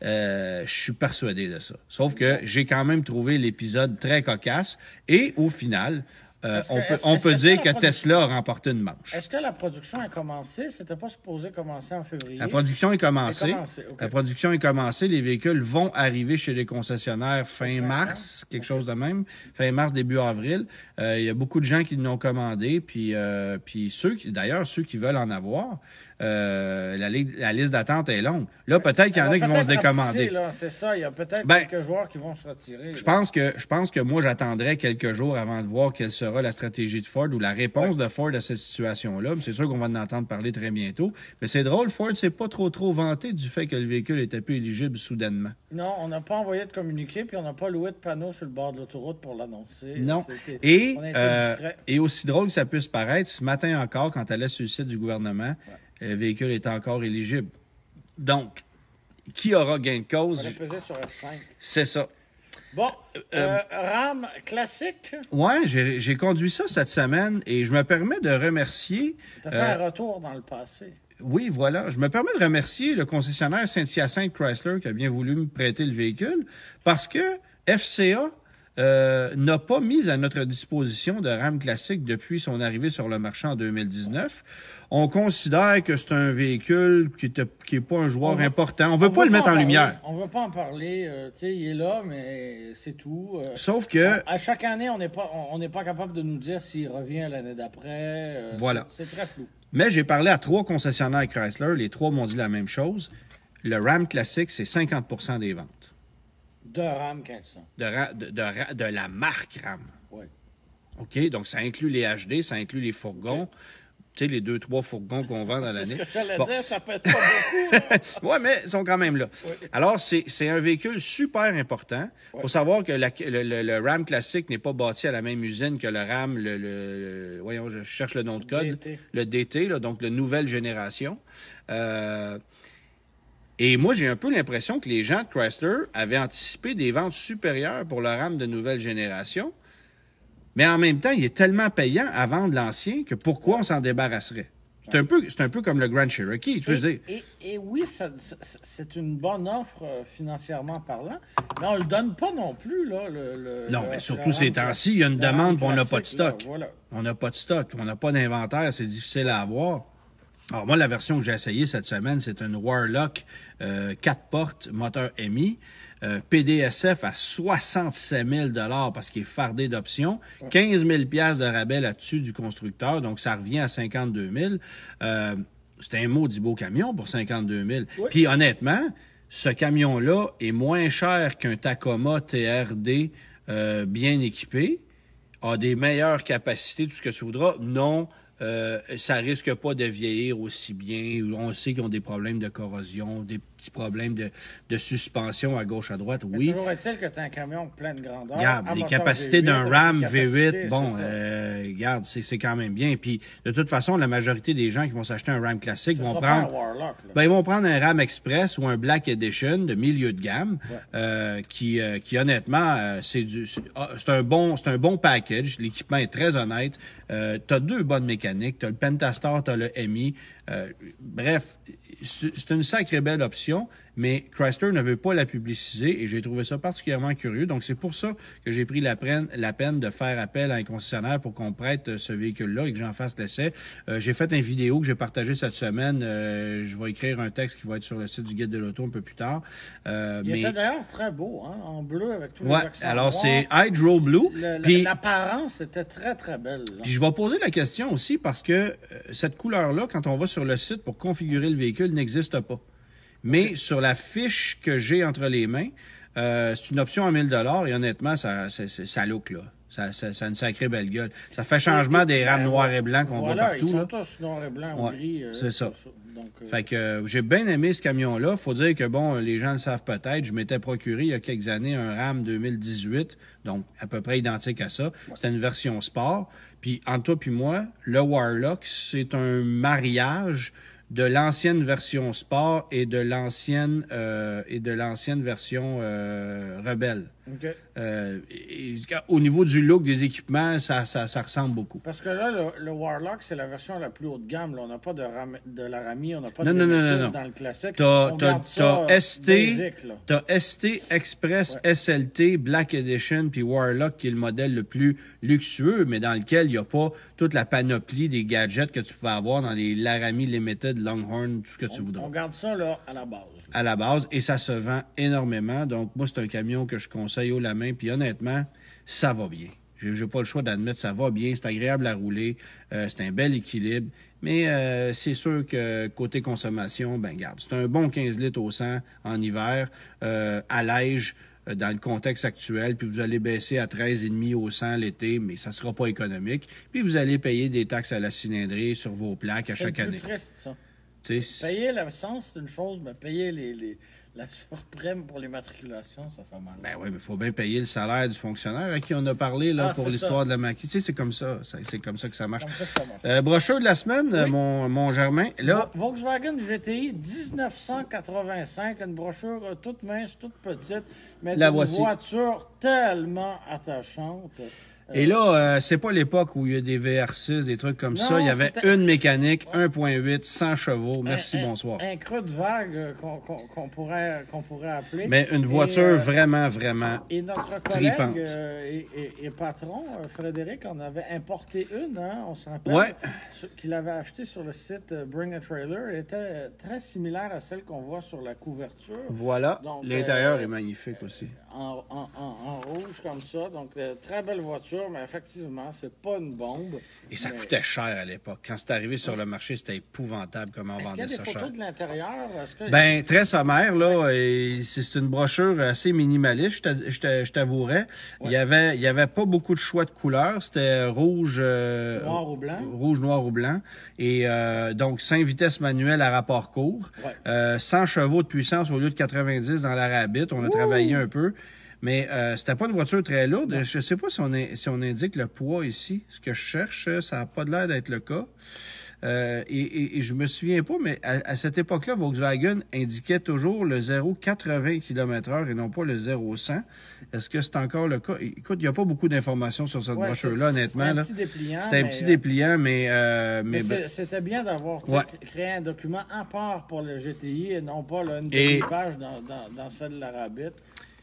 Euh, je suis persuadé de ça. Sauf que j'ai quand même trouvé l'épisode très cocasse et au final, euh, Est-ce que- on peut est-ce- on est-ce peut que dire la que production- Tesla a remporté une manche. Est-ce que la production a commencé? C'était pas supposé commencer en février? La production est commencée. Est ok. La production est commencée. Les véhicules vont arriver chez les concessionnaires fin mars, quelque chose de même. Fin mars, début avril. Euh, Il y a beaucoup de gens qui l'ont commandé. Puis, euh, puis ceux qui, d'ailleurs, ceux qui veulent en avoir, euh, la, li- la liste d'attente est longue. Là, peut-être qu'il y en a qui vont se décommander. C'est ça, il y a peut-être Ben, quelques joueurs qui vont se retirer. Je là. pense que je pense que moi j'attendrai quelques jours avant de voir quelle sera la stratégie de Ford ou la réponse de Ford à cette situation-là. C'est sûr qu'on va en entendre parler très bientôt. Mais c'est drôle, Ford s'est pas trop trop vanté du fait que le véhicule était plus éligible soudainement. Non, on n'a pas envoyé de communiqué, puis on n'a pas loué de panneau sur le bord de l'autoroute pour l'annoncer. Non. Et, euh, et aussi drôle que ça puisse paraître, ce matin encore, quand elle est sur le site du gouvernement, le véhicule est encore éligible. Donc, qui aura gain de cause? a pesé sur F5. C'est ça. Bon, euh, RAM classique. Ouais, j'ai j'ai conduit ça cette semaine et je me permets de remercier. Tu as fait euh, un retour dans le passé. Oui, voilà. Je me permets de remercier le concessionnaire Saint-Hyacinthe Chrysler qui a bien voulu me prêter le véhicule parce que FCA euh, n'a pas mis à notre disposition de RAM classique depuis son arrivée sur le marché en 2019. On considère que c'est un véhicule qui n'est qui pas un joueur veut- important. On veut On pas le mettre en lumière. On veut pas en parler. euh, il est là, mais c'est tout. Euh, Sauf que à chaque année, on n'est pas, on n'est pas capable de nous dire s'il revient l'année d'après. euh, Voilà. C'est très flou. Mais j'ai parlé à trois concessionnaires Chrysler. Les trois m'ont dit la même chose. Le RAM classique, c'est 50% des ventes. De RAM 1500. De, ra- de, de ra- de la marque RAM. Oui. OK? Donc, ça inclut les HD, ça inclut les fourgons. Tu sais, les deux, trois fourgons qu'on vend dans C'est ce l'année. que j'allais Bon. dire, ça peut être pas beaucoup. Ouais, mais ils sont quand même là. Alors, c'est un véhicule super important. Il faut savoir que la- le, le- le RAM classique n'est pas bâti à la même usine que le RAM, le, le- le- voyons, je cherche le nom de code. DT. Le DT, là, donc la nouvelle génération. Euh, et moi, j'ai un peu l'impression que les gens de Chrysler avaient anticipé des ventes supérieures pour le RAM de nouvelle génération. Mais en même temps, il est tellement payant à vendre l'ancien que pourquoi on s'en débarrasserait? C'est un, peu, c'est un peu comme le Grand Cherokee, tu veux dire. Et, et- oui, c'est une bonne offre euh, financièrement parlant, mais on le donne pas non plus, là. Le, le- Non, le- mais surtout ces temps-ci, il y a une demande on n'a pas de là, stock. voilà. On n'a pas de stock, on n'a pas d'inventaire, c'est difficile à avoir. Alors moi, la version que j'ai essayée cette semaine, c'est une Warlock euh, 4 portes, moteur MI, euh, PDSF à 67 000 parce qu'il est fardé d'options, 15 000 de rabais là-dessus du constructeur, donc ça revient à 52 000. Euh, c'est un maudit beau camion pour 52 000. Oui. Puis honnêtement, ce camion-là est moins cher qu'un Tacoma TRD euh, bien équipé, a des meilleures capacités, tout ce que tu voudras. Non, euh, ça risque pas de vieillir aussi bien. On sait qu'ils ont des problèmes de corrosion, des petits problèmes de, de suspension à gauche, à droite. Oui. Toujours est-il que tu as un camion de pleine grandeur. Regarde, les capacités V8, d'un RAM des V8, capacités, bon, euh, regarde, c'est quand même bien. Puis, de toute façon, la majorité des gens qui vont s'acheter un RAM classique vont prendre... Warlock. Ben, ils vont prendre un RAM Express ou un Black Edition de milieu de gamme, euh, qui, euh, qui honnêtement, euh, c'est du, c'est ah, un bon, c'est un bon package. L'équipement est très honnête. Euh, t'as deux bonnes mécaniques. T'as le Pentastar, t'as le MI. Euh, bref, c'est c'est une sacrée belle option, mais Chrysler ne veut pas la publiciser et j'ai trouvé ça particulièrement curieux. Donc, c'est pour ça que j'ai pris la peine, la peine de faire appel à un concessionnaire pour qu'on prête euh, ce véhicule-là et que j'en fasse l'essai. Euh, j'ai fait une vidéo que j'ai partagée cette semaine. Euh, je vais écrire un texte qui va être sur le site du Guide de l'Auto un peu plus tard. Euh, Il mais... était d'ailleurs très beau, hein, en bleu avec tous les Ouais, accents alors c'est Hydro Blue. L'apparence était très, très belle. là. Puis je vais poser la question aussi parce que cette couleur-là, quand on va sur le site pour configurer le véhicule, n'existe pas. Mais sur la fiche que j'ai entre les mains, euh, c'est une option à 1000 dollars et honnêtement, ça, ça, ça, ça look là. Ça, ça, ça a une sacrée belle gueule. Ça fait changement des rames noires et blancs qu'on voilà, voit partout. Ils sont là. tous noirs et ou Ouais, gris. euh, c'est ça. Donc, euh, Fait que euh, j'ai bien aimé ce camion-là. Faut dire que bon, les gens le savent peut-être. Je m'étais procuré il y a quelques années un Ram 2018, donc à peu près identique à ça. C'était une version sport. Puis entre toi puis moi, le Warlock, c'est un mariage de l'ancienne version sport et de l'ancienne euh, et de l'ancienne version euh, rebelle. OK. Euh, et- et au niveau du look des équipements, ça, ça, ça ressemble beaucoup. Parce que là, le, le Warlock, c'est la version la plus haut de gamme. là. On n'a pas de, ram- de la Rami, on n'a pas Non, de non, non, non, non. dans le classique. T'as, On ST, t'as ST Express SLT Black Edition puis Warlock qui est le modèle le plus luxueux, mais dans lequel il n'y a pas toute la panoplie des gadgets que tu pouvais avoir dans les Laramie Limited, Longhorn, tout ce que tu voudras On garde ça là, à la base. À la base et ça se vend énormément. Donc, moi, c'est un camion que je conseille haut la main. Puis, honnêtement, ça va bien. J'ai j'ai pas le choix d'admettre, ça va bien. C'est agréable à rouler. euh, c'est un bel équilibre. Mais euh, c'est sûr que côté consommation, ben garde, c'est un bon 15 litres au 100 en hiver, euh, allège euh, dans le contexte actuel, puis vous allez baisser à 13,5 au 100 l'été, mais ça sera pas économique. Puis vous allez payer des taxes à la cylindrée sur vos plaques à chaque année. triste, ça. Payer l'essence, c'est une chose, mais payer les, les- la surprime pour les matriculations, ça fait mal. Ben oui, mais il faut bien payer le salaire du fonctionnaire à qui on a parlé là, Ah, pour l'histoire de la maquille. Tu sais, c'est comme ça. C'est comme ça que ça marche. Ça, ça marche. Euh, brochure de la semaine, mon, mon Germain. Là, Vo- Volkswagen GTI 1985, une brochure toute mince, toute petite, mais La une voici. voiture tellement attachante. Et là, euh, c'est pas l'époque où il y a des VR6, des trucs comme Non, ça. Il y avait une mécanique, 1.8, 100 chevaux. Merci, un- un- bonsoir. Un creux de vague euh, qu'on pourrait, qu'on pourrait appeler. Mais une Et, voiture euh, vraiment, vraiment. Et notre collègue Tripante. et, et- et patron, Frédéric, en avait importé une, hein, on se rappelle, Ouais. qu'il avait acheté sur le site Bring a Trailer. Elle était très similaire à celle qu'on voit sur la couverture, Voilà. L'intérieur est magnifique aussi. en, en- en- en rouge comme ça. Donc, très belle voiture, mais effectivement, c'est pas une bombe. Et ça Mais- coûtait cher à l'époque. Quand c'est arrivé sur le marché, c'était épouvantable comment on Est-ce qu'il y a vendait des ça photos cher. de l'intérieur? Que- Ben, très sommaire, là. c'est une brochure assez minimaliste, je t'a- je t'a- je t'avouerais. Il y avait, il y avait pas beaucoup de choix de couleurs. C'était rouge, euh, Noir ou blanc? rouge, noir ou blanc. Et euh, donc, 5 vitesses manuelles à rapport court. Ouais. Euh, 100 chevaux de puissance au lieu de 90 dans la Rabbit. On a travaillé un peu. Mais euh, c'était pas une voiture très lourde. Je sais pas si on, est- si on indique le poids ici. Ce que je cherche, ça n'a pas de l'air d'être le cas. Euh, et, et, et je me souviens pas, mais à, à cette époque-là, Volkswagen indiquait toujours le 0,80 km/h et non pas le 0,100. Est-ce que c'est encore le cas? Écoute, il n'y a pas beaucoup d'informations sur cette Ouais, brochure-là, honnêtement. C'était un petit dépliant. C'était un petit euh, dépliant, mais... euh, Mais mais c'est- c'était bien d'avoir Ouais. créé un document à part pour le GTI et non pas là, une Et- demi-page dans, dans, dans celle de la Rabbit.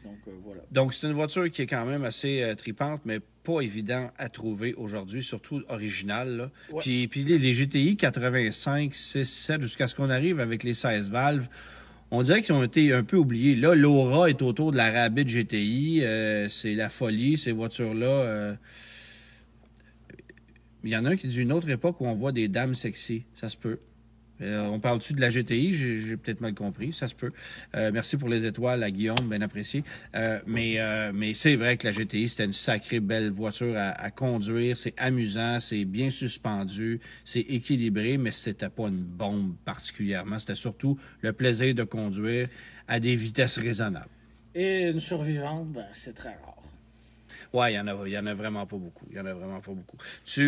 Donc euh, voilà. Donc, c'est une voiture qui est quand même assez euh, tripante, mais pas évident à trouver aujourd'hui, surtout originale. là. Ouais. Puis, puis les, les GTI 85, 6, 7, jusqu'à ce qu'on arrive avec les 16 valves, on dirait qu'ils ont été un peu oubliés. Là, l'aura est autour de la Rabbit GTI. euh, c'est la folie, ces voitures-là. Il y en a un qui dit une autre époque où on voit des dames sexy. Ça se peut. Euh, on parle-tu de la GTI? J'ai peut-être mal compris. Ça se peut. Euh, merci pour les étoiles à Guillaume, bien apprécié. Euh, mais mais c'est vrai que la GTI, c'était une sacrée belle voiture à, à conduire. C'est amusant, c'est bien suspendu, c'est équilibré, mais c'était pas une bombe particulièrement. C'était surtout le plaisir de conduire à des vitesses raisonnables. Et une survivante, ben, c'est très rare. Ouais, il y en a, y en a vraiment pas beaucoup. Il y en a vraiment pas beaucoup. Tu, tu-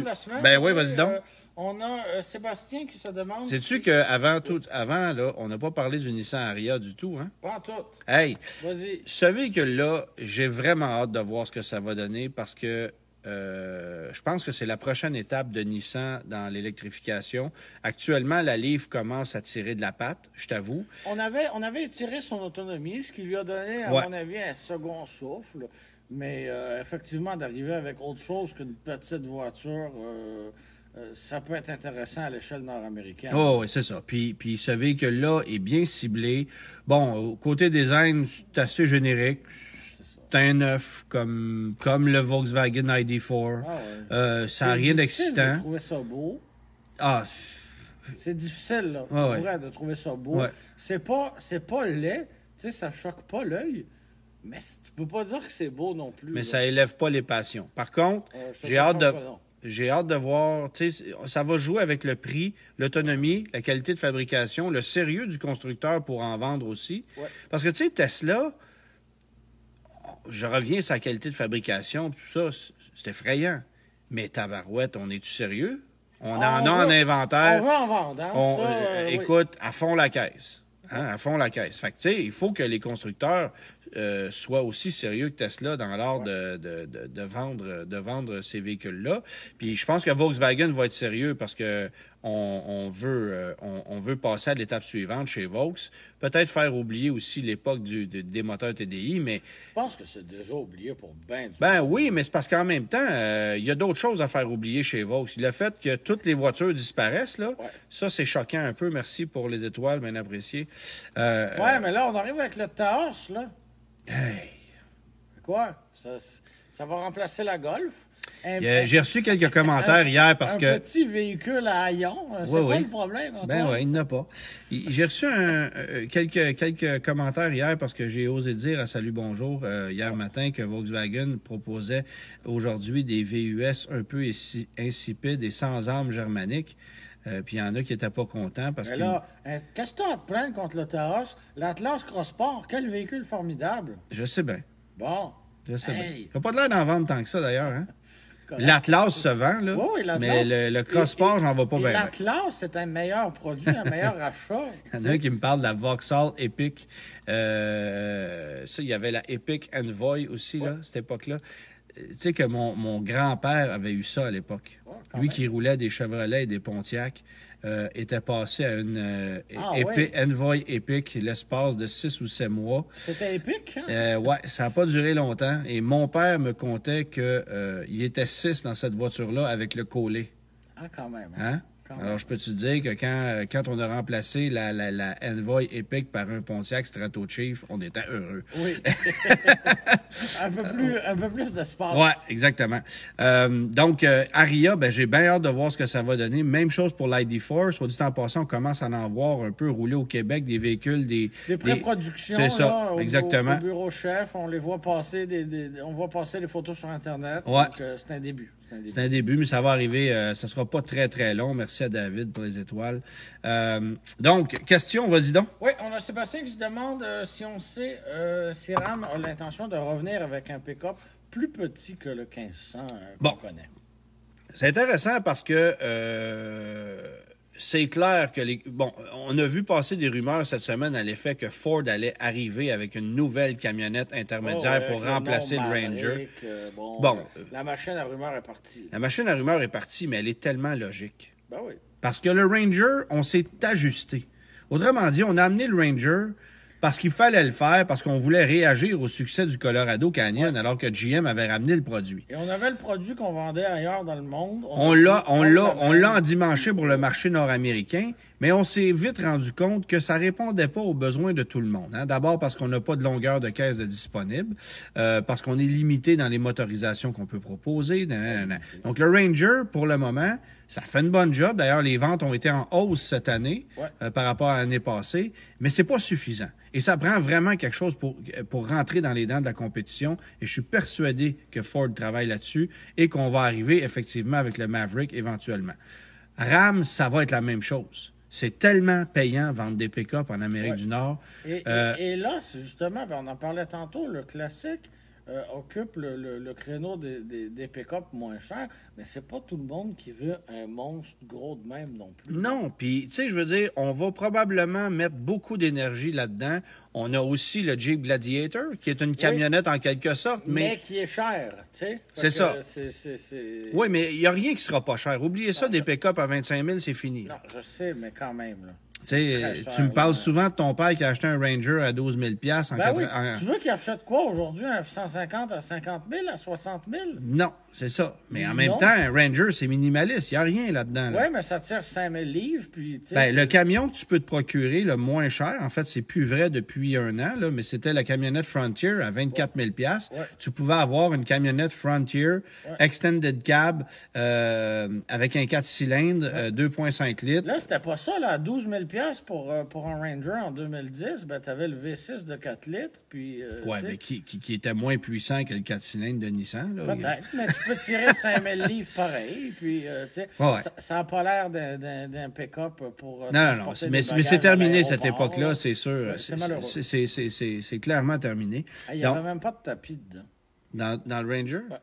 de la semaine. ben oui, vas-y donc. On a euh, Sébastien qui se demande. Sais-tu qu'avant tout, avant, là, on n'a pas parlé du Nissan Aria du tout, hein? Pas en tout. Hey, Vas-y. ce véhicule-là, j'ai vraiment hâte de voir ce que ça va donner parce que euh, je pense que c'est la prochaine étape de Nissan dans l'électrification. Actuellement, la Leaf commence à tirer de la patte, je t'avoue. On avait, on avait étiré son autonomie, ce qui lui a donné, à Ouais. mon avis, un second souffle. Mais euh, effectivement, d'arriver avec autre chose qu'une petite voiture, ça peut être intéressant à l'échelle nord-américaine. Oh, oui, c'est ça. Puis, puis ce véhicule-là est bien ciblé. Bon, au côté design, c'est assez générique. C'est un neuf, comme, comme le Volkswagen ID4. Ah ouais. Euh, ça n'a C'est rien difficile d'excitant. de trouver ça beau. Ah, C'est difficile, là, pour Ouais, vrai, de trouver ça beau. Ouais. C'est pas, c'est pas laid, tu sais, ça choque pas l'œil, mais tu peux pas dire que c'est beau non plus. mais là. ça élève pas les passions. Par contre, Euh, j'ai hâte de, pas. J'ai hâte de voir, ça va jouer avec le prix, l'autonomie, la qualité de fabrication, le sérieux du constructeur pour en vendre aussi. Ouais. Parce que, tu sais, Tesla, je reviens sur la qualité de fabrication, tout ça, c'est- effrayant. Mais tabarouette, on est-tu sérieux? On en a en inventaire. On veut en vendre, hein, On- ça, euh, euh, oui. écoute, à fond la caisse. Hein, à fond la caisse. Fait que, tu sais, il faut que les constructeurs euh, soient aussi sérieux que Tesla dans l'art de, de, de, de vendre, de vendre ces véhicules-là. Puis je pense que Volkswagen va être sérieux parce que on, on veut, euh, on, on veut passer à l'étape suivante chez Vaux. Peut-être faire oublier aussi l'époque du, de- des moteurs TDI, mais Je pense que c'est déjà oublié pour ben du ben oui, mais c'est parce qu'en même temps, euh, il y a d'autres choses à faire oublier chez Vaux. Le fait que toutes les voitures disparaissent, là, Ouais. ça, c'est choquant un peu. Merci pour les étoiles, bien apprécié. Euh, Ouais, mais là, on arrive avec le Taos, là. hey. Quoi? Ça, ça va remplacer la Golf? Un- J'ai reçu quelques commentaires un- hier parce un que. petit véhicule à haillons, euh, c'est Oui, quoi oui. le problème? Ben oui, il n'y en a pas. J'ai reçu un- euh, quelques, quelques commentaires hier parce que j'ai osé dire à Salut Bonjour euh, hier matin que Volkswagen proposait aujourd'hui des VUS un peu insi- insipides et sans âme germanique. Euh, puis il y en a qui n'étaient pas contents parce Mais qu'ils là, hein, qu'est-ce que tu as à te plaindre contre le Taos? L'Atlas Crossport, quel véhicule formidable. Je sais bien. Bon. Je sais bien. Il n'a pas de l'air d'en vendre tant que ça, d'ailleurs. Hein? L'Atlas se vend, là. Oui, oui, l'Atlas. mais le, le Crossport, j'en vois pas bien. L'Atlas, c'est un meilleur produit, un meilleur achat. Il y en a un qui me parle de la Vauxhall Epic. Euh, ça, il y avait la Epic Envoy aussi, là, cette époque-là. Euh, Tu sais que mon, mon grand-père avait eu ça à l'époque. Ouais, Lui même. qui roulait des Chevrolet et des Pontiac euh, était passé à une euh, Ah, Epi- ouais. Envoy Epic l'espace de six ou sept mois. C'était épique, hein? Euh, ouais, ça n'a pas duré longtemps. Et mon père me contait qu'il était six dans cette voiture-là avec le collet. Ah, quand même. Hein? Quand même. Alors, je peux te dire que quand, quand on a remplacé la, la, la Envoy Epic par un Pontiac Strato Chief, on était heureux. Oui. un, peu plus, un peu plus d'espace. Ouais, exactement. Euh, donc, euh, Aria, ben, j'ai bien hâte de voir ce que ça va donner. Même chose pour l'ID4. Soit dit en passant, on commence à en voir un peu rouler au Québec des véhicules, des. Des pré-productions, C'est ça, là, au- exactement. Au, bureau chef, on les voit passer, des, des- on voit passer les photos sur Internet. Ouais. Donc, euh, c'est un début. C'est un début. Mais ça va arriver. euh, ça sera pas très, très long. Merci à David pour les étoiles. Euh, donc, question, vas-y donc. Oui, on a Sébastien qui se demande euh, si on sait euh, si Ram a l'intention de revenir avec un pick-up plus petit que le 1500 euh, qu'on Bon. connaît. C'est intéressant parce que c'est clair que les. Bon, on a vu passer des rumeurs cette semaine à l'effet que Ford allait arriver avec une nouvelle camionnette intermédiaire Oh, ouais, pour remplacer le Ranger. Euh, bon, Bon. euh, la machine à rumeur est partie. La machine à rumeur est partie, mais elle est tellement logique. Ben oui. Parce que le Ranger, on s'est ajusté. Autrement dit, on a amené le Ranger parce qu'il fallait le faire, parce qu'on voulait réagir au succès du Colorado Canyon, alors que GM avait ramené le produit. Et on avait le produit qu'on vendait ailleurs dans le monde. On l'a, on l'a, on l'a endimanché pour le marché nord-américain, mais on s'est vite rendu compte que ça répondait pas aux besoins de tout le monde. hein. D'abord parce qu'on n'a pas de longueur de caisse de disponible, euh, parce qu'on est limité dans les motorisations qu'on peut proposer. nanana. Donc le Ranger, pour le moment, ça fait une bonne job. D'ailleurs, les ventes ont été en hausse cette année Ouais. euh, par rapport à l'année passée, mais c'est pas suffisant. Et ça prend vraiment quelque chose pour, pour rentrer dans les dents de la compétition. Et je suis persuadé que Ford travaille là-dessus et qu'on va arriver effectivement avec le Maverick éventuellement. Ram, ça va être la même chose. C'est tellement payant vendre des pick-up en Amérique Ouais. du Nord. Et, Euh, et là, justement, ben, on en parlait tantôt, le classique. Euh, occupe le, le- le créneau des, des, des pick-up moins chers, mais c'est pas tout le monde qui veut un monstre gros de même non plus. Non, puis tu sais, je veux dire, on va probablement mettre beaucoup d'énergie là-dedans. On a aussi le Jeep Gladiator, qui est une camionnette en quelque sorte, Mais, mais... qui est cher, tu sais. C'est ça. Oui, mais il n'y a rien qui sera pas cher. Oubliez ça, des pick-up à 25 000, c'est fini. Non, je sais, mais quand même. Là. Très tu cher, me parles souvent de ton père qui a acheté un Ranger à 12 000 en, Ben quatre- oui. en- Tu veux qu'il achète quoi aujourd'hui? Un F-150 à 50 000, à 60 000? Non, c'est ça. Mais en même temps, un Ranger, c'est minimaliste. Il n'y a rien là-dedans. là. Oui, mais ça tire 5 000 livres, puis... Ben, le camion que tu peux te procurer le moins cher, en fait, c'est plus vrai depuis un an, là, mais c'était la camionnette Frontier à 24 000 Ouais. Tu pouvais avoir une camionnette Frontier Extended Cab euh, avec un 4 cylindres, euh, 2,5 litres. Là, c'était pas ça, là, à 12 000 pour, euh, pour un Ranger en 2010, ben, t'avais le V6 de 4 litres, puis... euh, Ouais, tu mais qui, qui, qui était moins puissant que le 4 cylindres de Nissan. Peut-être, mais tu peux tirer 5 000 livres pareil, puis, euh, tu Ouais, ça- n'a pas l'air d'un- pick-up pour... euh, Non, non, non. Mais, mais c'est terminé cette époque-là, là. c'est sûr. C'est- clairement terminé. Ah, Il n'y avait même pas de tapis dedans, dans, dans le Ranger? Ouais.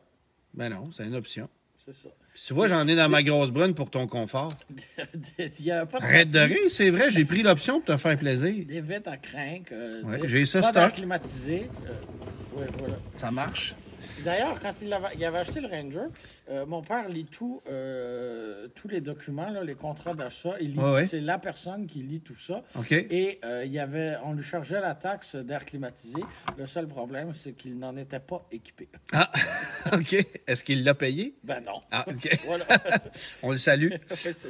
Ben non, c'est une option. c'est ça. Tu vois, j'en ai dans ma grosse brune pour ton confort. Il pas de Arrête de rire, c'est vrai, j'ai pris l'option pour te faire plaisir. Des vitres à crinque. euh, Ouais, j'ai ça stock. climatisé. euh, ouais, voilà. Ça marche. D'ailleurs, quand il avait, il avait acheté le Ranger, euh, mon père lit tout, euh, tous les documents, là, les contrats d'achat. Il lit- Ouais, ouais. C'est la personne qui lit tout ça. Et euh, il y avait, on lui chargeait la taxe d'air climatisé. Le seul problème, c'est qu'il n'en était pas équipé. Ah, OK. Est-ce qu'il l'a payé? Ben non. Ah, OK. Voilà. On le salue.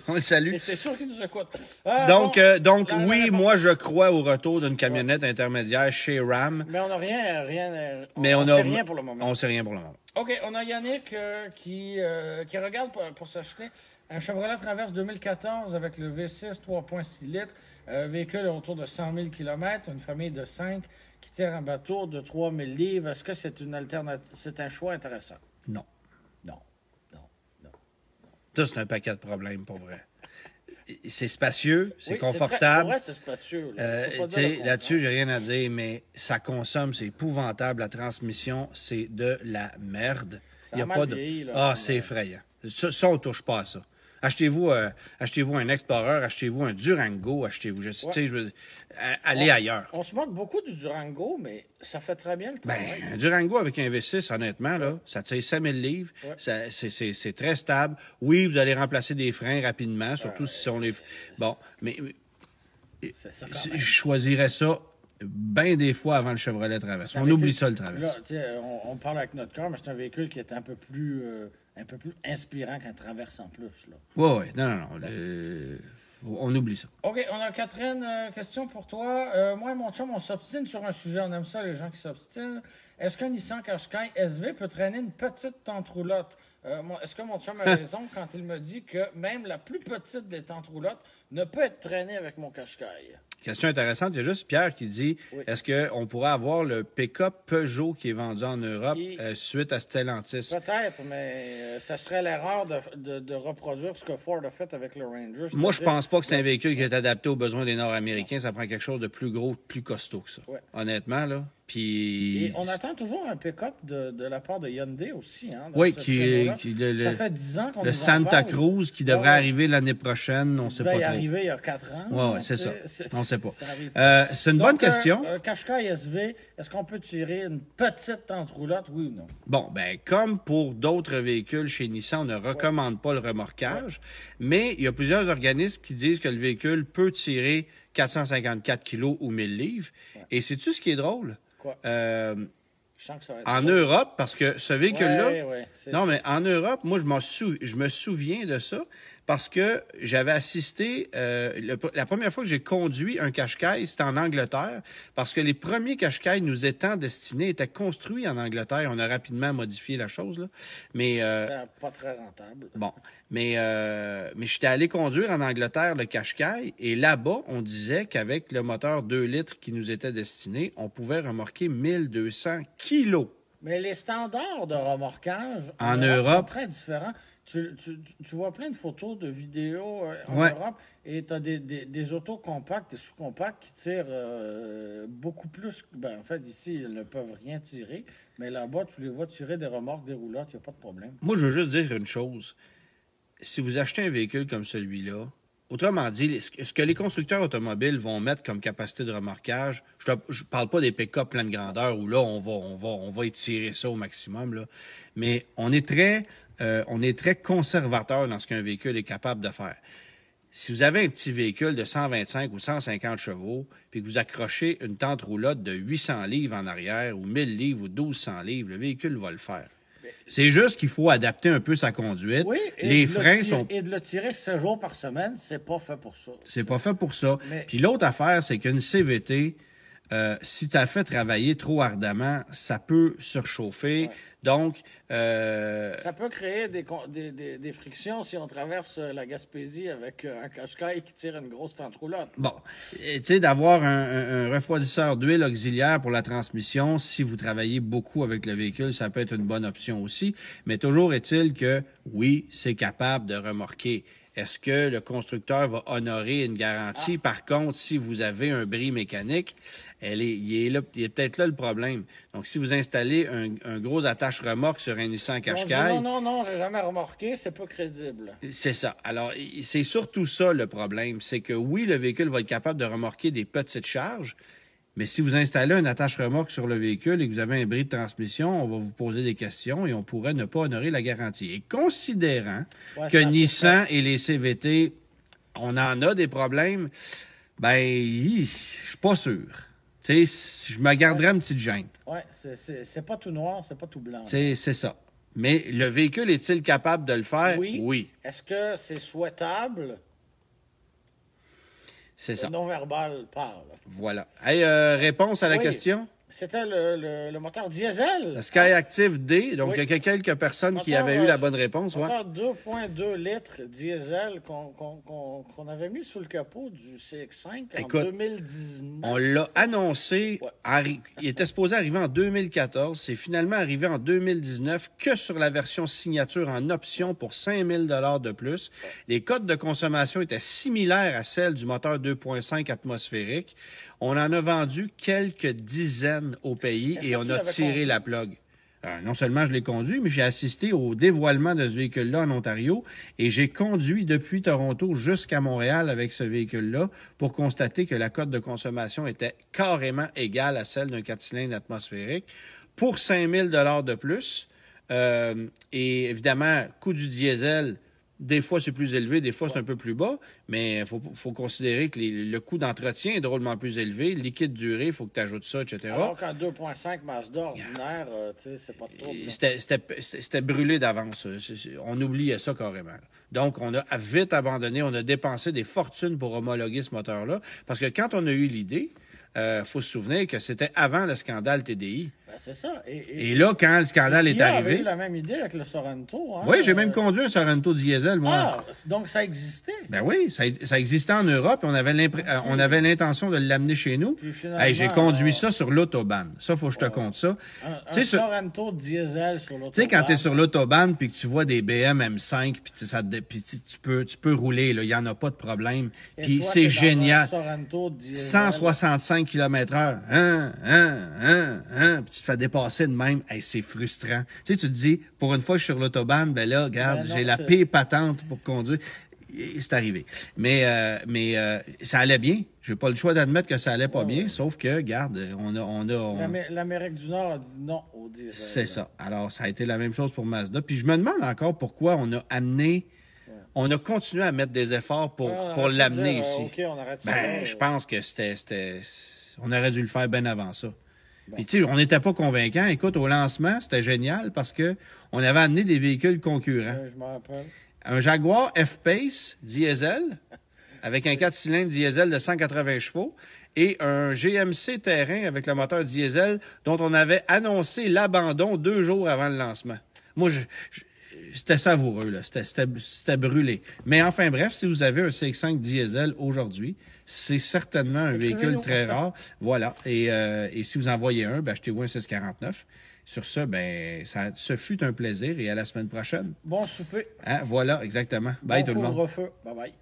On le salue. C'est sûr qu'il nous écoute. Donc, bon, oui, réponse- moi, je crois au retour d'une camionnette intermédiaire chez Ram. Mais on n'a rien, rien, euh, Mais on, sait a rien pour le moment. On sait rien pour le moment. OK, on a Yannick euh, qui, euh, qui regarde pour, pour s'acheter un Chevrolet Traverse 2014 avec le V6 3.6 litres, euh, véhicule autour de 100 000 km, une famille de 5 qui tire un bateau de 3 000 livres. Est-ce que c'est une alternative, c'est un choix intéressant? Non. Non, non, non. Ça, c'est un paquet de problèmes, pour vrai. C'est spacieux, c'est Oui, confortable. très- c'est spacieux. Euh, là-dessus, j'ai rien à dire, mais ça consomme, c'est épouvantable. La transmission, c'est de la merde. Il y a pas de. là, ah, comme, c'est effrayant. Ça, ça, on touche pas à ça. Achetez-vous, euh, achetez-vous un Explorer, achetez-vous un Durango, achetez-vous, je sais, je veux dire, allez ailleurs. On se moque beaucoup du Durango, mais ça fait très bien le travail. Ben, un Durango avec un V6, honnêtement, là, ça tire 5000 livres. Ouais. Ça- c'est- très stable. Oui, vous allez remplacer des freins rapidement, surtout si on les. Bon, mais ça. Je choisirais ça bien des fois avant le Chevrolet Traverse. On oublie ça, le Traverse. on, on parle avec notre cœur, mais c'est un véhicule qui est un peu plus, euh, un peu plus inspirant qu'un Traverse en plus. Là. Oui, oui. Non, non, non. le- On oublie ça. OK, on a Catherine, euh, question pour toi. Euh, moi et mon chum, on s'obstine sur un sujet. On aime ça, les gens qui s'obstinent. Est-ce qu'un Nissan Qashqai SV peut traîner une petite tente roulotte? Euh, Est-ce que mon chum a raison quand il me dit que même la plus petite des tentes roulottes ne peut être traînée avec mon Qashqai? Question intéressante. Il y a juste Pierre qui dit Oui. est-ce qu'on pourrait avoir le pick-up Peugeot qui est vendu en Europe Et- euh, suite à Stellantis? Peut-être, mais euh, ça serait l'erreur de, de- de reproduire ce que Ford a fait avec le Ranger. Moi, je pense pas que c'est un véhicule qui est adapté aux besoins des Nord-Américains. Ça prend quelque chose de plus gros, plus costaud que ça. Ouais. Honnêtement, là. Puis. Et on attend toujours un pick-up de, de la part de Hyundai aussi. Hein, Oui, qui créneau-là. est. qui- le, Ça fait 10 ans qu'on le Santa. Cruz qui devrait Ouais, arriver l'année prochaine, on sait devait pas trop. arriver il y a 4 ans. Ouais, ouais, c'est ça. On sait pas. Euh, c'est une bonne Donc, euh, question. euh, Qashqai SV, est-ce qu'on peut tirer une petite tente roulotte, oui ou non? Bon, ben, comme pour d'autres véhicules chez Nissan, on ne recommande pas le remorquage, mais il y a plusieurs organismes qui disent que le véhicule peut tirer 454 kilos ou 1000 livres. Et sais-tu ce qui est drôle? Quoi? Euh, Je sens que ça va être en. Europe, parce que ce véhicule-là, Ouais, ouais, c'est- non, mais en Europe, moi, je, m'en sou- je me souviens de ça parce que j'avais assisté, euh, le- la première fois que j'ai conduit un Qashqai, c'était en Angleterre, parce que les premiers Qashqai nous étant destinés étaient construits en Angleterre. On a rapidement modifié la chose, là. Mais, euh, pas très rentable. bon, mais, euh, mais j'étais allé conduire en Angleterre le Qashqai, et là-bas, on disait qu'avec le moteur 2 litres qui nous était destiné, on pouvait remorquer 1200 kilos. Mais les standards de remorquage En sont Europe- très différents. Tu, tu- tu vois plein de photos, de vidéos euh, en Ouais. Europe et tu as des, des, des autos compactes, des sous-compacts qui tirent euh, beaucoup plus. Ben, en fait, ici, ils ne peuvent rien tirer, mais là-bas, tu les vois tirer des remorques, des roulottes, il n'y a pas de problème. Moi, je veux juste dire une chose. Si vous achetez un véhicule comme celui-là, autrement dit, ce que- les constructeurs automobiles vont mettre comme capacité de remorquage, je ne parle pas des pick-up pleine grandeur où là, on va, on va, on va étirer ça au maximum, là. mais on est très, euh, on est très conservateur dans ce qu'un véhicule est capable de faire. Si vous avez un petit véhicule de 125 ou 150 chevaux, puis que vous accrochez une tente roulotte de 800 livres en arrière ou 1000 livres ou 1200 livres, le véhicule va le faire. C'est juste qu'il faut adapter un peu sa conduite. Oui, et Les le freins sont Et de le tirer 7 jours par semaine, c'est pas fait pour ça. c'est pas fait pour ça. Mais- Puis l'autre affaire, c'est qu'une CVT, euh, si tu as fait travailler trop ardemment, ça peut surchauffer. Donc, euh, Ça peut créer des, des, des- des frictions si on traverse euh, la Gaspésie avec euh, un cache-caille qui tire une grosse tente roulotte. bon, Et, tu sais, d'avoir un- un refroidisseur d'huile auxiliaire pour la transmission, si vous travaillez beaucoup avec le véhicule, ça peut être une bonne option aussi. Mais toujours est-il que, oui, c'est capable de remorquer. Est-ce que le constructeur va honorer une garantie? Par contre, si vous avez un bris mécanique, elle est, il est, là- il est peut-être là le problème. Donc, si vous installez un, un gros attache-remorque sur un Nissan Qashqai, non, non, non, j'ai jamais remorqué, c'est pas crédible. c'est ça. Alors, c'est surtout ça le problème. C'est que oui, le véhicule va être capable de remorquer des petites charges, mais si vous installez un attache-remorque sur le véhicule et que vous avez un bris de transmission, on va vous poser des questions et on pourrait ne pas honorer la garantie. Et considérant Ouais, que Nissan et les CVT, on en a des problèmes, ben, je suis pas sûr. Tu sais, je me garderais une petite gêne. Ouais, c'est- pas tout noir, c'est pas tout blanc. C'est c'est ça. Mais le véhicule est-il capable de le faire? Oui. Oui, Est-ce que c'est souhaitable? C'est ça. Le non-verbal parle. Voilà. Hey, euh, réponse à la Oui. question? C'était le, le- le moteur diesel. Le Sky Active D. Donc, Oui. il y a quelques personnes qui avaient eu la euh, bonne réponse. ouais. Moteur 2.2 litres diesel qu'on avait mis sous le capot du CX5 en Écoute, 2019. On l'a annoncé. Ouais. Il était supposé arriver en 2014. C'est finalement arrivé en 2019 que sur la version signature en option pour 5000 dollars de plus. Les codes de consommation étaient similaires à celles du moteur 2.5 atmosphérique. On en a vendu quelques dizaines au pays et on a tiré la plug? Euh, non seulement je l'ai conduit, mais j'ai assisté au dévoilement de ce véhicule-là en Ontario et j'ai conduit depuis Toronto jusqu'à Montréal avec ce véhicule-là pour constater que la cote de consommation était carrément égale à celle d'un 4 cylindres atmosphérique pour 5000 dollars de plus. Euh, et évidemment, coût du diesel, des fois c'est plus élevé, des fois c'est un peu plus bas, mais il faut, faut considérer que les- le coût d'entretien est drôlement plus élevé. Le liquide duré, il faut que tu ajoutes ça, etc. Alors qu'en 2.5 Mazda ordinaire, euh, c'est pas trop. C'était- brûlé d'avance. C'est- On oubliait ça carrément. Donc, on a vite abandonné. On a dépensé des fortunes pour homologuer ce moteur-là. Parce que quand on a eu l'idée, il faut se souvenir que c'était avant le scandale TDI. Ben, c'est ça. Et, Et là, quand le scandale est arrivé... eu la même idée avec le Sorento. Hein? Oui, j'ai même conduit un Sorento diesel, moi. Ah, donc ça existait. Ben oui, ça, ça existait en Europe on avait euh, on avait l'intention de l'amener chez nous. Hey, j'ai conduit euh, ça sur l'autobahn. Ça, faut que je te compte ça. Un, Sorento diesel sur l'autobahn. Tu sais, quand tu es sur l'autobahn puis que tu vois des BM M5 puis tu, ça peux, tu peux rouler, il n'y en a pas de problème. Puis c'est génial. un Sorento diesel. 165 km heure. Hein, hein, hein, hein. Puis tu te fais dépasser de même. Hey, c'est frustrant. Tu sais, tu te dis, pour une fois, je suis sur l'autobahn, ben là, regarde, Ben j'ai la pire patente pour conduire. C'est arrivé. Mais, euh, mais euh, ça allait bien. J'ai pas le choix d'admettre que ça allait pas bien, sauf que, regarde, on a... On a on- L'Amé- L'Amérique du Nord a dit non au c'est ça. Alors, ça a été la même chose pour Mazda. Puis je me demande encore pourquoi on a amené, on a continué à mettre des efforts pour, Ah, pour l'amener ici. euh, OK, on arrête ça. Ben, je pense que c'était, c'était, on aurait dû le faire bien avant ça. Puis tu sais, on n'était pas convaincants. Écoute, au lancement, c'était génial parce que on avait amené des véhicules concurrents. Euh, je me rappelle. Un Jaguar F-Pace diesel avec un 4 cylindres diesel de 180 chevaux et un GMC terrain avec le moteur diesel dont on avait annoncé l'abandon deux jours avant le lancement. Moi, je, je- c'était savoureux, là. C'était, c'était, c'était brûlé. Mais enfin bref, si vous avez un CX5 diesel aujourd'hui, c'est certainement un véhicule très rare. Voilà. Et, euh, et si vous en voyez un, ben, achetez-vous un 649. Sur ce, ben, ça, ce fut un plaisir et à la semaine prochaine. Bon souper. Hein, voilà, exactement. Bye bon tout le monde. couvre-feu. Bye bye.